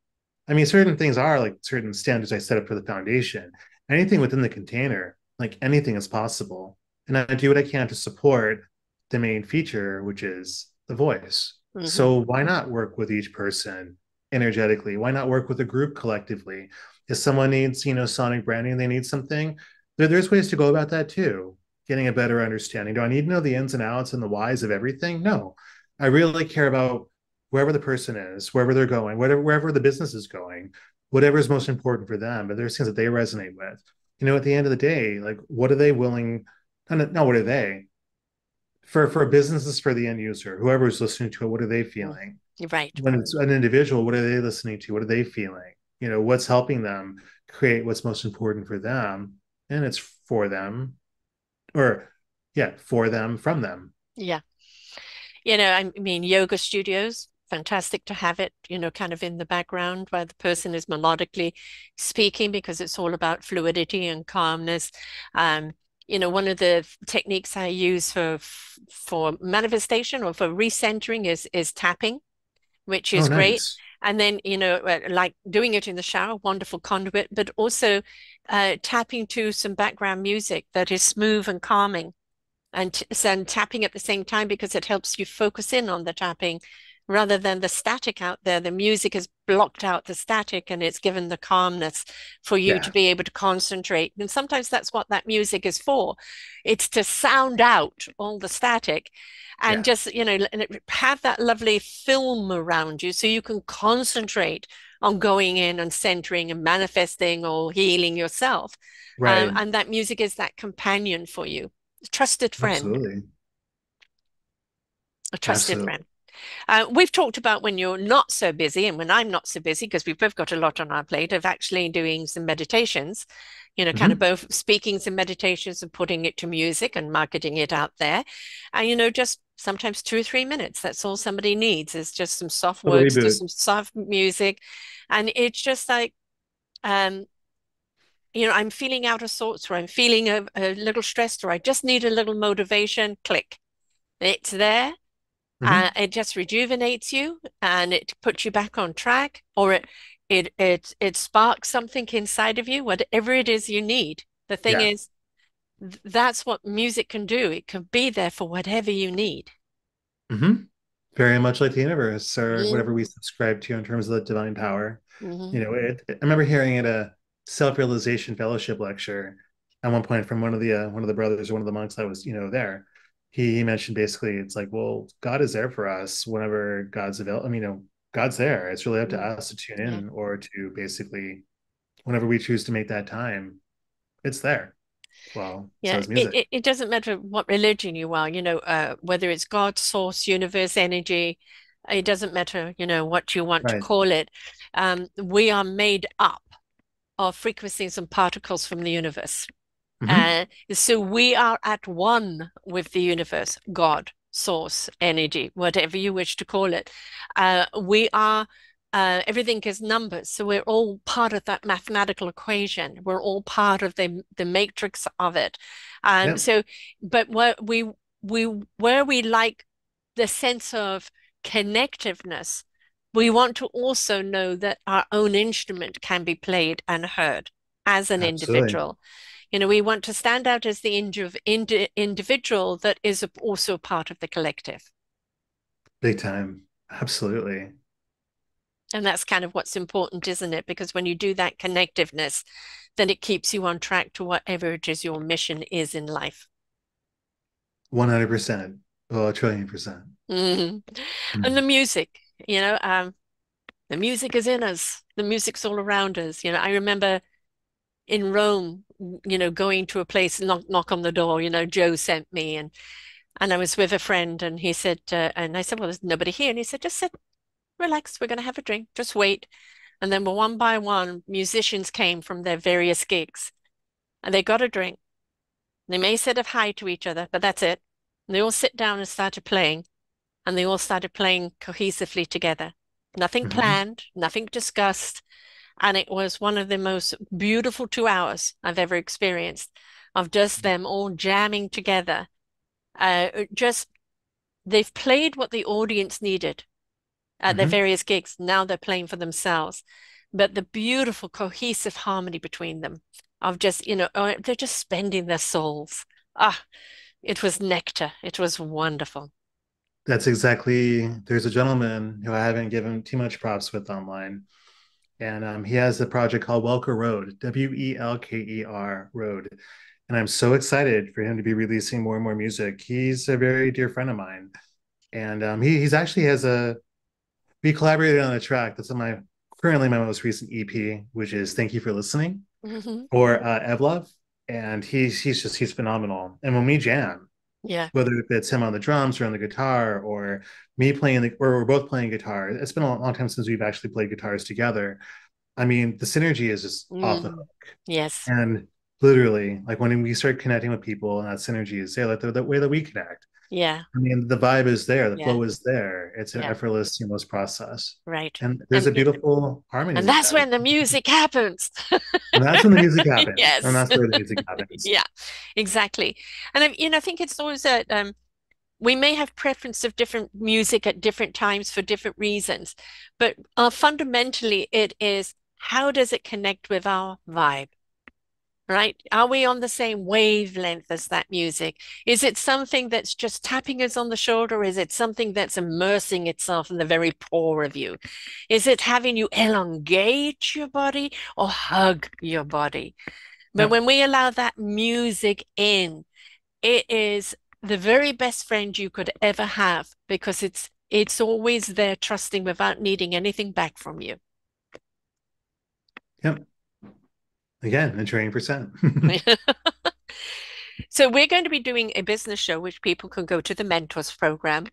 S2: I mean, certain things are like certain standards I set up for the foundation. Anything within the container, like anything is possible. And I do what I can to support the main feature, which is the voice.
S1: hmm
S2: So why not work with each person energetically? Why not work with a group collectively? If someone needs, you know, sonic branding, they need something, there, there's ways to go about that too. Getting a better understanding. Do I need to know the ins and outs and the whys of everything? No. I really care about wherever the person is, wherever they're going, whatever wherever the business is going, whatever is most important for them. But there's things that they resonate with. You know, at the end of the day, like what are they willing? Not, not what are they? For for businesses for the end user, whoever's listening to it, what are they mm-hmm. feeling?
S1: Right.
S2: when it's an individual, what are they listening to? What are they feeling? You know, what's helping them create what's most important for them? And it's for them, or yeah, for them, from them.
S1: Yeah. You know, I mean, yoga studios, fantastic to have it, you know, kind of in the background where the person is melodically speaking because it's all about fluidity and calmness. Um, you know, one of the techniques I use for for manifestation or for recentering is is tapping, which is
S2: Oh,
S1: great. And then, you know, uh, like doing it in the shower, wonderful conduit, but also uh, tapping to some background music that is smooth and calming and, and tapping at the same time because it helps you focus in on the tapping rather than the static out there. The music has blocked out the static and it's given the calmness for you to be able to concentrate. And sometimes that's what that music is for. It's to sound out all the static and
S2: Yeah.
S1: just, you know, have that lovely film around you so you can concentrate on going in and centering and manifesting or healing yourself. Um,
S2: Right.
S1: and that music is that companion for you, trusted friend,
S2: Absolutely.
S1: a trusted
S2: Absolutely.
S1: friend. Uh, we've talked about when you're not so busy and when I'm not so busy, because we've both got a lot on our plate of actually doing some meditations, you know, kind of both speaking some meditations and putting it to music and marketing it out there. And, you know, just sometimes two or three minutes. That's all somebody needs is just some soft words to some soft music. And it's just like, um, you know, I'm feeling out of sorts or I'm feeling a, a little stressed or I just need a little motivation. Click. It's there uh,
S2: hmm
S1: it just rejuvenates you and it puts you back on track, or it it it it sparks something inside of you, whatever it is you need. The thing
S2: Yeah.
S1: is, th- that's what music can do. It can be there for whatever you need.
S2: hmm Very much like the universe or whatever we subscribe to in terms of the divine power.
S1: hmm
S2: You know, it, I remember hearing at a self-realization fellowship lecture at one point from one of the uh, one of the brothers or one of the monks that was, you know, there. He, he mentioned basically it's like, well, God is there for us whenever God's available. I mean, you know, God's there. It's really up to
S1: hmm
S2: us to tune
S1: Yeah.
S2: in or to basically whenever we choose to make that time, it's there. Well,
S1: Yeah,
S2: is
S1: it, it, it doesn't matter what religion you are, you know, uh, whether it's God, source, universe, energy, it doesn't matter, you know, what you want to call it. Um, we are made up of frequencies and particles from the universe.
S2: Hmm
S1: Uh, so we are at one with the universe, God, source, energy, whatever you wish to call it. Uh, we are, uh, everything is numbers. So we're all part of that mathematical equation. We're all part of the, the matrix of it. Um,
S2: Yeah.
S1: so, but where we, we, where we like the sense of connectiveness, we want to also know that our own instrument can be played and heard as an
S2: Absolutely.
S1: individual. You know, we want to stand out as the indiv indi individual that is also part of the collective.
S2: Big time. Absolutely.
S1: And that's kind of what's important, isn't it? Because when you do that connectiveness, then it keeps you on track to whatever it is your mission is in life.
S2: 100%. Oh, a trillion percent.
S1: Mhm. And the
S2: Mm.
S1: music, you know, um, the music is in us. The music's all around us. You know, I remember in Rome, you know, going to a place, knock, knock on the door, you know, Joe sent me and and I was with a friend and he said, uh, and I said, well, there's nobody here. And he said, just sit, relax, we're going to have a drink, just wait. And then one by one, musicians came from their various gigs and they got a drink. They may said hi to each other, but that's it. And they all sit down and started playing and they all started playing cohesively together. Nothing
S2: Mhm.
S1: planned, nothing discussed. And it was one of the most beautiful two hours I've ever experienced of just them all jamming together. Uh, just they've played what the audience needed at their
S2: Mhm.
S1: various gigs. Now they're playing for themselves. But the beautiful cohesive harmony between them of just, you know, oh, they're just spending their souls. Ah, it was nectar. It was wonderful.
S2: That's exactly. There's a gentleman who I haven't given too much props with online, and um, he has a project called Welker Road, W E L K E R Road, and I'm so excited for him to be releasing more and more music. He's a very dear friend of mine, and um, he he's actually has a we collaborated on a track that's on my currently my most recent EP, which is "Thank You for Listening"
S1: hmm
S2: or uh, Evlov, and he's he's just he's phenomenal. And when we jam,
S1: Yeah.
S2: whether it's him on the drums or on the guitar or me playing the or we're both playing guitar it's been a long, time since we've actually played guitars together i mean the synergy is just off the
S1: Mm.
S2: hook
S1: Yes.
S2: and literally like when we start connecting with people and that synergy is there like the, the way that we connect
S1: Yeah.
S2: I mean, the vibe is there, the
S1: Yeah.
S2: flow is there. It's an
S1: Yeah.
S2: effortless, seamless process.
S1: Right.
S2: And there's
S1: And
S2: a beautiful harmony.
S1: and that's
S2: that.
S1: when the music happens.
S2: And that's when the music happens.
S1: Yes.
S2: And that's where the music happens.
S1: Yeah, exactly. And I, you know, I think it's always a um, we may have preference of different music at different times for different reasons, but uh, fundamentally it is how does it connect with our vibe? Right? Are we on the same wavelength as that music? Is it something that's just tapping us on the shoulder? Is it something that's immersing itself in the very core of you? Is it having you elongate your body or hug your body? But
S2: Yeah.
S1: when we allow that music in, it is the very best friend you could ever have because it's it's always there trusting without needing anything back from you.
S2: Yep. Again, a training percent.
S1: So we're going to be doing a business show which people can go to the mentors program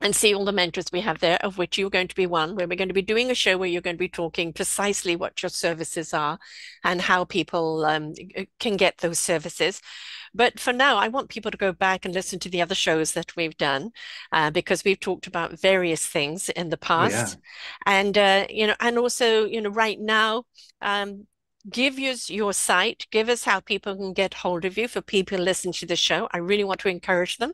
S1: and see all the mentors we have there, of which you're going to be one, where we're going to be doing a show where you're going to be talking precisely what your services are and how people um, can get those services. But for now, I want people to go back and listen to the other shows that we've done uh, because we've talked about various things in the
S2: Oh, yeah.
S1: past, and uh, you know, and also you know, right now. Um, give us your site, give us how people can get hold of you for people listening to the show. I really want to encourage them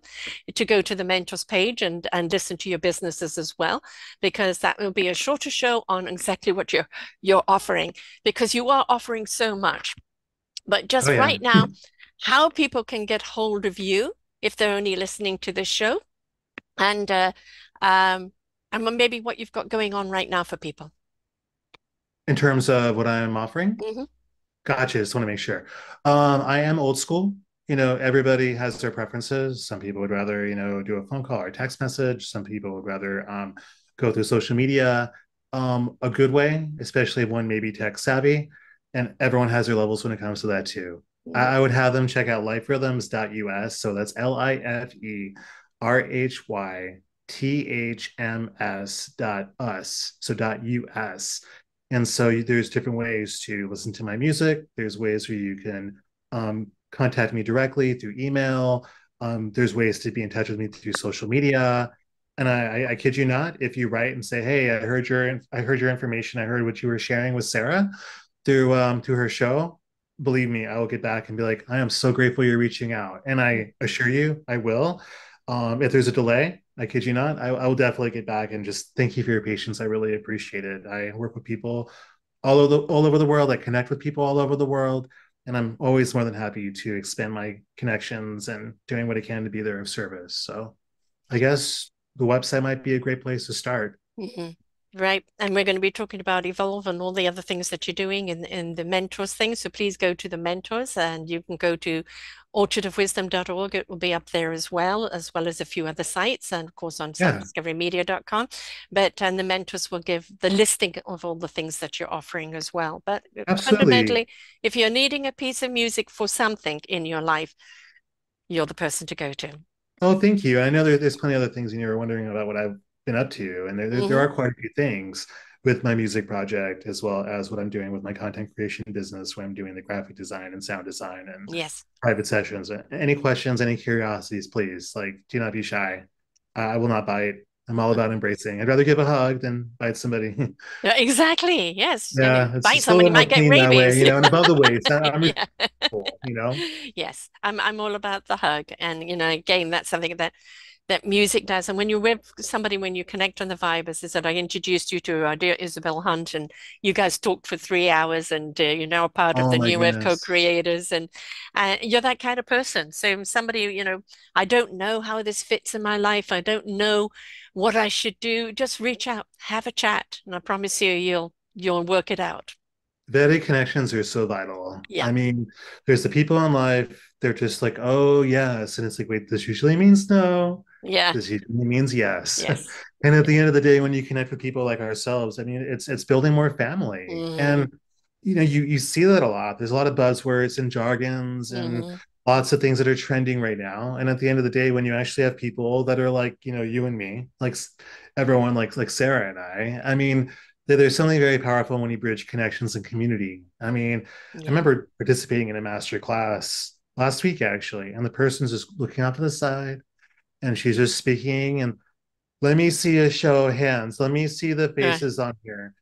S1: to go to the mentors page and, and listen to your businesses as well, because that will be a shorter show on exactly what you're you're offering, because you are offering so much. But just
S2: Oh, yeah.
S1: right now, how people can get hold of you if they're only listening to this show, and uh, um, and maybe what you've got going on right now for people.
S2: In terms of what I'm offering,
S1: Mhm.
S2: gotcha. Just want to make sure. Um, I am old school. You know, everybody has their preferences. Some people would rather, you know, do a phone call or a text message. Some people would rather um, go through social media. Um, a good way, especially if one may be tech savvy, and everyone has their levels when it comes to that too. I, I would have them check out liferhythms.us. So that's L I F E R H Y T H M S dot us. So dot US. And so there's different ways to listen to my music. There's ways where you can um, contact me directly through email. Um, there's ways to be in touch with me through social media. And I, I, I kid you not, if you write and say, "Hey, I heard your I heard your information. I heard what you were sharing with Sara through um, through her show," believe me, I will get back and be like, "I am so grateful you're reaching out," and I assure you, I will. Um, if there's a delay, I kid you not, I, I will definitely get back and just thank you for your patience. I really appreciate it. I work with people all over the, all over the world. I connect with people all over the world, and I'm always more than happy to expand my connections and doing what I can to be there of service. So, I guess the website might be a great place to start.
S1: Mhm. Right. And we're going to be talking about Evolve and all the other things that you're doing in, in the mentors thing. So please go to the mentors and you can go to orchardofwisdom.org. It will be up there as well, as well as a few other sites and of course on
S2: Yeah.
S1: selfdiscoverymedia.com. But and the mentors will give the listing of all the things that you're offering as well. But
S2: Absolutely.
S1: fundamentally, if you're needing a piece of music for something in your life, you're the person to go to.
S2: Oh, thank you. I know there's plenty of other things, and you were wondering about what I've been up to, you. and there, there, there mm-hmm. are quite a few things with my music project, as well as what I'm doing with my content creation business, where I'm doing the graphic design and sound design and
S1: Yes.
S2: private sessions. Any questions, any curiosities, please, like, do not be shy. I will not bite. I'm all uh-huh. about embracing. I'd rather give a hug than bite somebody.
S1: Yeah, exactly. Yes.
S2: Yeah,
S1: bite
S2: just a little
S1: someone, you might get
S2: that way,
S1: rabies.
S2: you know, and above the waist. I'm
S1: Yeah.
S2: you know.
S1: Yes, I'm I'm all about the hug. And you know, again, that's something that that music does. And when you're with somebody, when you connect on the vibe, as I said, I introduced you to our dear Isabel Hunt, and you guys talked for three hours, and uh, you're now a part of
S2: Oh
S1: the New Wave
S2: goodness.
S1: co-creators, and uh, you're that kind of person. So somebody, you know, I don't know how this fits in my life. I don't know what I should do. Just reach out, have a chat, and I promise you, you'll you'll work it out.
S2: Vetted connections are so vital.
S1: Yeah.
S2: I mean, there's the people in life, they're just like, oh, yes. And it's like, wait, this usually means no.
S1: Yeah.
S2: This usually means yes.
S1: Yes.
S2: And at the end of the day, when you connect with people like ourselves, I mean, it's it's building more family.
S1: Mhm.
S2: And you know, you you see that a lot. There's a lot of buzzwords and jargons and
S1: Mhm.
S2: lots of things that are trending right now. And at the end of the day, when you actually have people that are like, you know, you and me, like everyone, like like Sara and I, I mean, there's something very powerful when you bridge connections and community. I mean, I remember participating in a master class last week actually, and the person's just looking off to the side, and she's just speaking and let me see a show of hands. Let me see the faces on here.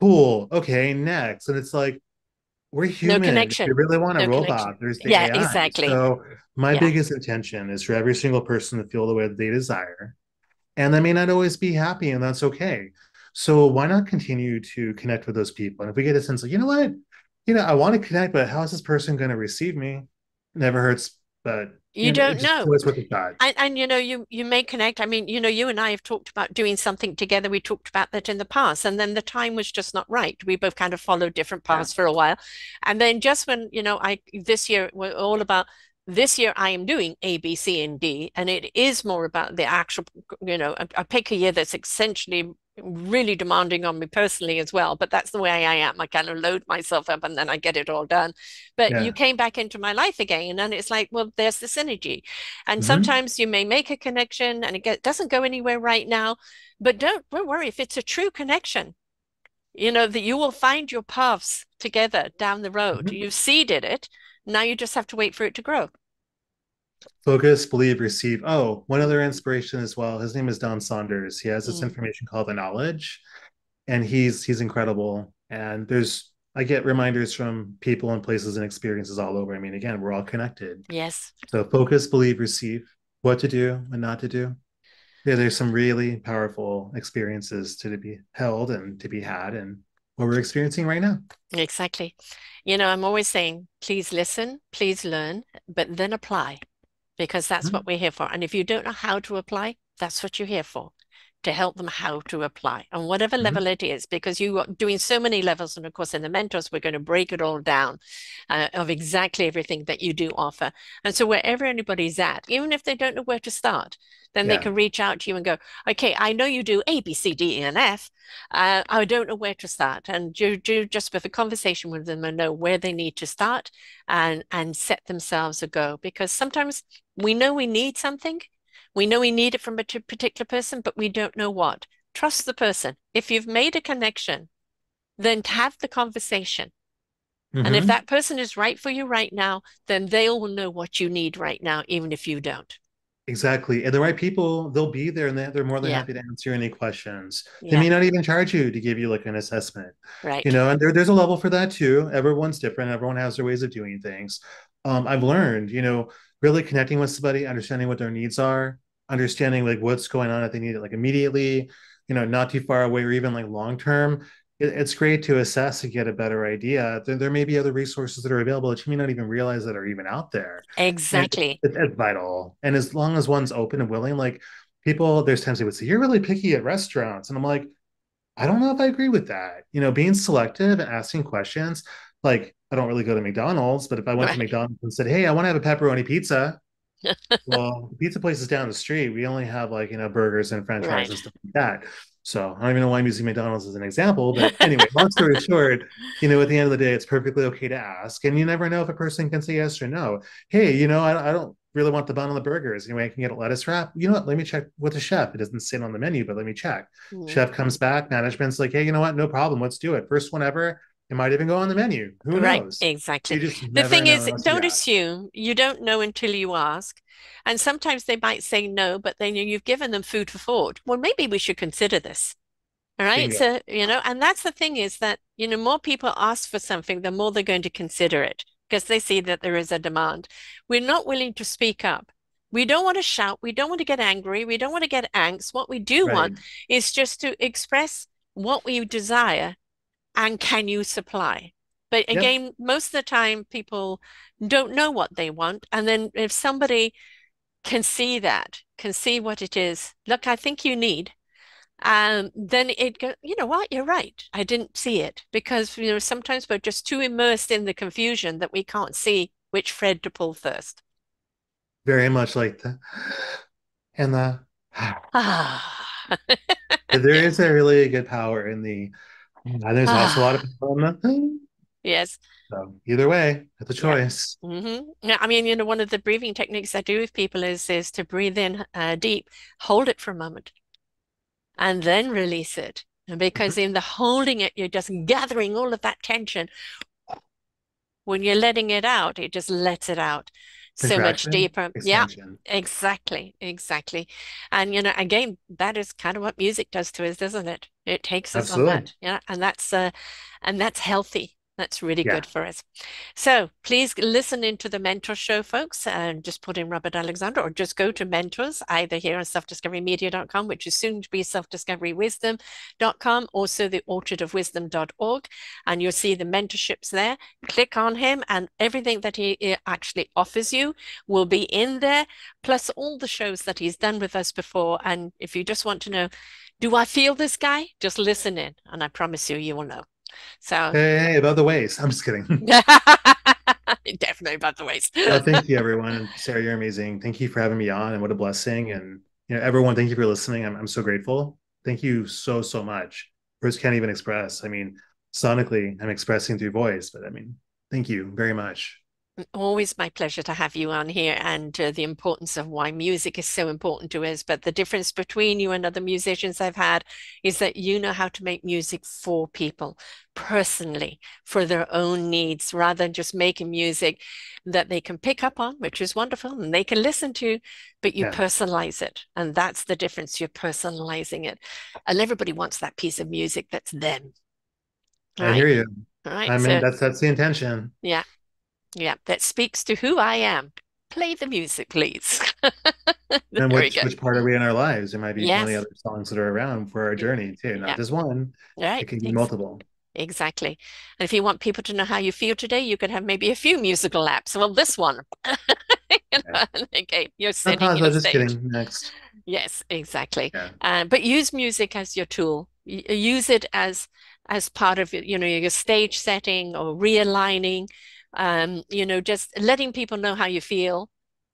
S2: Cool. Okay, next. And it's like, we're human. No connection. If you really want a no robot, connection. there's the
S1: yeah,
S2: AI.
S1: exactly.
S2: So my yeah. biggest intention is for every single person to feel the way that they desire. And they may not always be happy, and that's okay. So why not continue to connect with those people? And if we get a sense of, you know what, you know, I want to connect, but how is this person going to receive me? Never hurts, but
S1: you, don't know. And, and you know, you you may connect. I mean, you know, you and I have talked about doing something together. We talked about that in the past, and then the time was just not right. We both kind of followed different paths yeah. for a while, and then just when you know, I this year we're all about this year I am doing A, B, C, and D, and it is more about the actual, you know, I, I pick a year that's essentially really demanding on me personally as well but that's the way i am i kind of load myself up and then i get it all done but yeah. you came back into my life again and it's like well there's the synergy and mm-hmm. sometimes you may make a connection and it get, doesn't go anywhere right now but don't, don't worry if it's a true connection you know that you will find your paths together down the road mm-hmm. you've seeded it now you just have to wait for it to grow
S2: focus, believe, receive. Oh, one other inspiration as well. His name is Don Saunders. He has this mm. information called the knowledge, and he's he's incredible. And there's I get reminders from people and places and experiences all over. I mean, again, we're all connected.
S1: Yes.
S2: So focus, believe, receive. What to do and not to do. Yeah, there's some really powerful experiences to be held and to be had, and what we're experiencing right now.
S1: Exactly. You know, I'm always saying, please listen, please learn, but then apply because that's mm-hmm. what we're here for. And if you don't know how to apply, that's what you're here for to help them how to apply on whatever mm-hmm. level it is, because you are doing so many levels. And of course, in the mentors, we're going to break it all down uh, of exactly everything that you do offer. And so, wherever anybody's at, even if they don't know where to start, then yeah. they can reach out to you and go, okay, I know you do A, B, C, D, E, and F. Uh, I don't know where to start. And you do just with a conversation with them and know where they need to start and, and set themselves a go. Because sometimes we know we need something we know we need it from a particular person, but we don't know what. Trust the person. If you've made a connection, then have the conversation. Mm-hmm. And if mm-hmm. that person is right for you right now, then they will know what you need right now, even if you don't.
S2: Exactly. And the right people, they'll be there and they're more than yeah. happy to answer any questions. Yeah. They may not even charge you to give you like an assessment.
S1: Right.
S2: You know, and there, there's a level for that too. Everyone's different. Everyone has their ways of doing things. Um, I've learned, you know, really connecting with somebody, understanding what their needs are, understanding like what's going on if they need it like immediately you know not too far away or even like long term it, it's great to assess and get a better idea. There, there may be other resources that are available that you may not even realize that are even out there.
S1: Exactly.
S2: it, it's vital. And as long as one's open and willing like people there's times they would say you're really picky at restaurants. And i'm like i don't know if i agree with that. You know being selective and asking questions like i don't really go to mcdonald's but if i went right. to mcdonald's and said hey i want to have a pepperoni pizza well, the pizza place is down the street. We only have like you know burgers and French fries right. and stuff like that. So I don't even know why I'm using McDonald's as an example, but anyway, long story short, you know, at the end of the day, it's perfectly okay to ask, and you never know if a person can say yes or no. Hey, you know, I, I don't really want the bun on the burgers. Anyway, I can get a lettuce wrap. You know what? Let me check with the chef. It doesn't sit on the menu, but let me check. Mm-hmm. Chef comes back, management's like, hey, you know what? No problem. Let's do it. First one ever. It might even go on the menu. Who
S1: right,
S2: knows?
S1: Exactly. The thing is, don't assume. You don't know until you ask. And sometimes they might say no, but then you've given them food for thought. Well, maybe we should consider this. All right. Bingo. So, you know, and that's the thing is that, you know, more people ask for something, the more they're going to consider it because they see that there is a demand. We're not willing to speak up. We don't want to shout. We don't want to get angry. We don't want to get angst. What we do right. want is just to express what we desire and can you supply? But again, yep. most of the time people don't know what they want. And then if somebody can see that, can see what it is, look, I think you need, um, then it go, you know what, you're right. I didn't see it because you know sometimes we're just too immersed in the confusion that we can't see which thread to pull first.
S2: Very much like that. And the ah. there is a really good power in the and there's also a lot of people on the
S1: Yes.
S2: So either way, it's a choice.
S1: Yeah. Mm-hmm. yeah. I mean, you know, one of the breathing techniques I do with people is is to breathe in uh, deep, hold it for a moment, and then release it. And because mm-hmm. in the holding it, you're just gathering all of that tension. When you're letting it out, it just lets it out. So much deeper.
S2: expansion.
S1: Yeah, exactly, exactly. And you know, again, that is kind of what music does to us, doesn't it? It takes us on
S2: Absolutely.
S1: that. Yeah, and that's uh and that's healthy. That's really
S2: Yeah.
S1: good for us. So please listen into the Mentor Show, folks, and just put in Robert Alexander or just go to Mentors, either here on selfdiscoverymedia.com, which is soon to be selfdiscoverywisdom.com, also the orchardofwisdom.org, and you'll see the mentorships there. Click on him, and everything that he he actually offers you will be in there, plus all the shows that he's done with us before. And if you just want to know, do I feel this guy? Just listen in, and I promise you, you will know. So
S2: Hey, above the ways. I'm just kidding.
S1: definitely about the ways.
S2: Uh, thank you, everyone. Sara, you're amazing. Thank you for having me on, and what a blessing. And you know, everyone, thank you for listening. I'm I'm so grateful. Thank you so so much. Words can't even express. I mean, sonically, I'm expressing through voice, but I mean, thank you very much.
S1: Always my pleasure to have you on here and uh, the importance of why music is so important to us. But the difference between you and other musicians I've had is that you know how to make music for people personally, for their own needs, rather than just making music that they can pick up on, which is wonderful, and they can listen to, but you
S2: Yeah,
S1: personalize it. And that's the difference. You're personalizing it. And everybody wants that piece of music that's them. All
S2: I
S1: right.
S2: hear you.
S1: All right.
S2: I mean,
S1: So,
S2: that's that's the intention.
S1: yeah. Yeah, that speaks to who I am. Play the music, please.
S2: And which which part are we in our lives? There might be 20
S1: Yes.
S2: other songs that are around for our journey too,
S1: Yeah.
S2: not just one.
S1: Right.
S2: It can be multiple.
S1: exactly. And if you want people to know how you feel today, you could have maybe a few musical apps. Well, this one. You
S2: Yeah.
S1: okay, you're
S2: No
S1: setting
S2: pause. Just kidding. Next.
S1: Yes, exactly.
S2: Yeah.
S1: Uh, but use music as your tool. Use it as as part of you know your stage setting or realigning. Um, you know, just letting people know how you feel.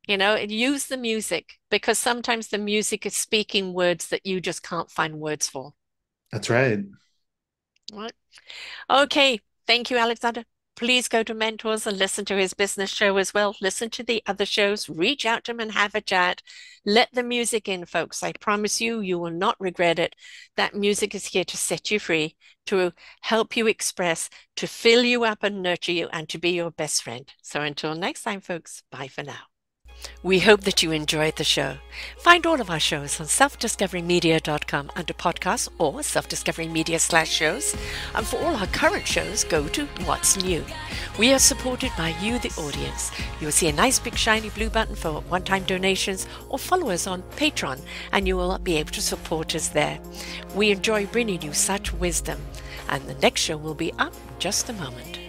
S1: You know, and use the music because sometimes the music is speaking words that you just can't find words for.
S2: That's right.
S1: Right? Okay. Thank you, Alexander. Please go to Mentors and listen to his business show as well. Listen to the other shows, reach out to him and have a chat. Let the music in, folks. I promise you, you will not regret it. That music is here to set you free, to help you express, to fill you up and nurture you, and to be your best friend. So until next time, folks, bye for now. We hope that you enjoyed the show. Find all of our shows on selfdiscoverymedia.com under podcasts or self-discovery media slash shows. And for all our current shows, go to What's New. We are supported by you, the audience. You'll see a nice big shiny blue button for one-time donations or follow us on Patreon and you will be able to support us there. We enjoy bringing you such wisdom. And the next show will be up in just a moment.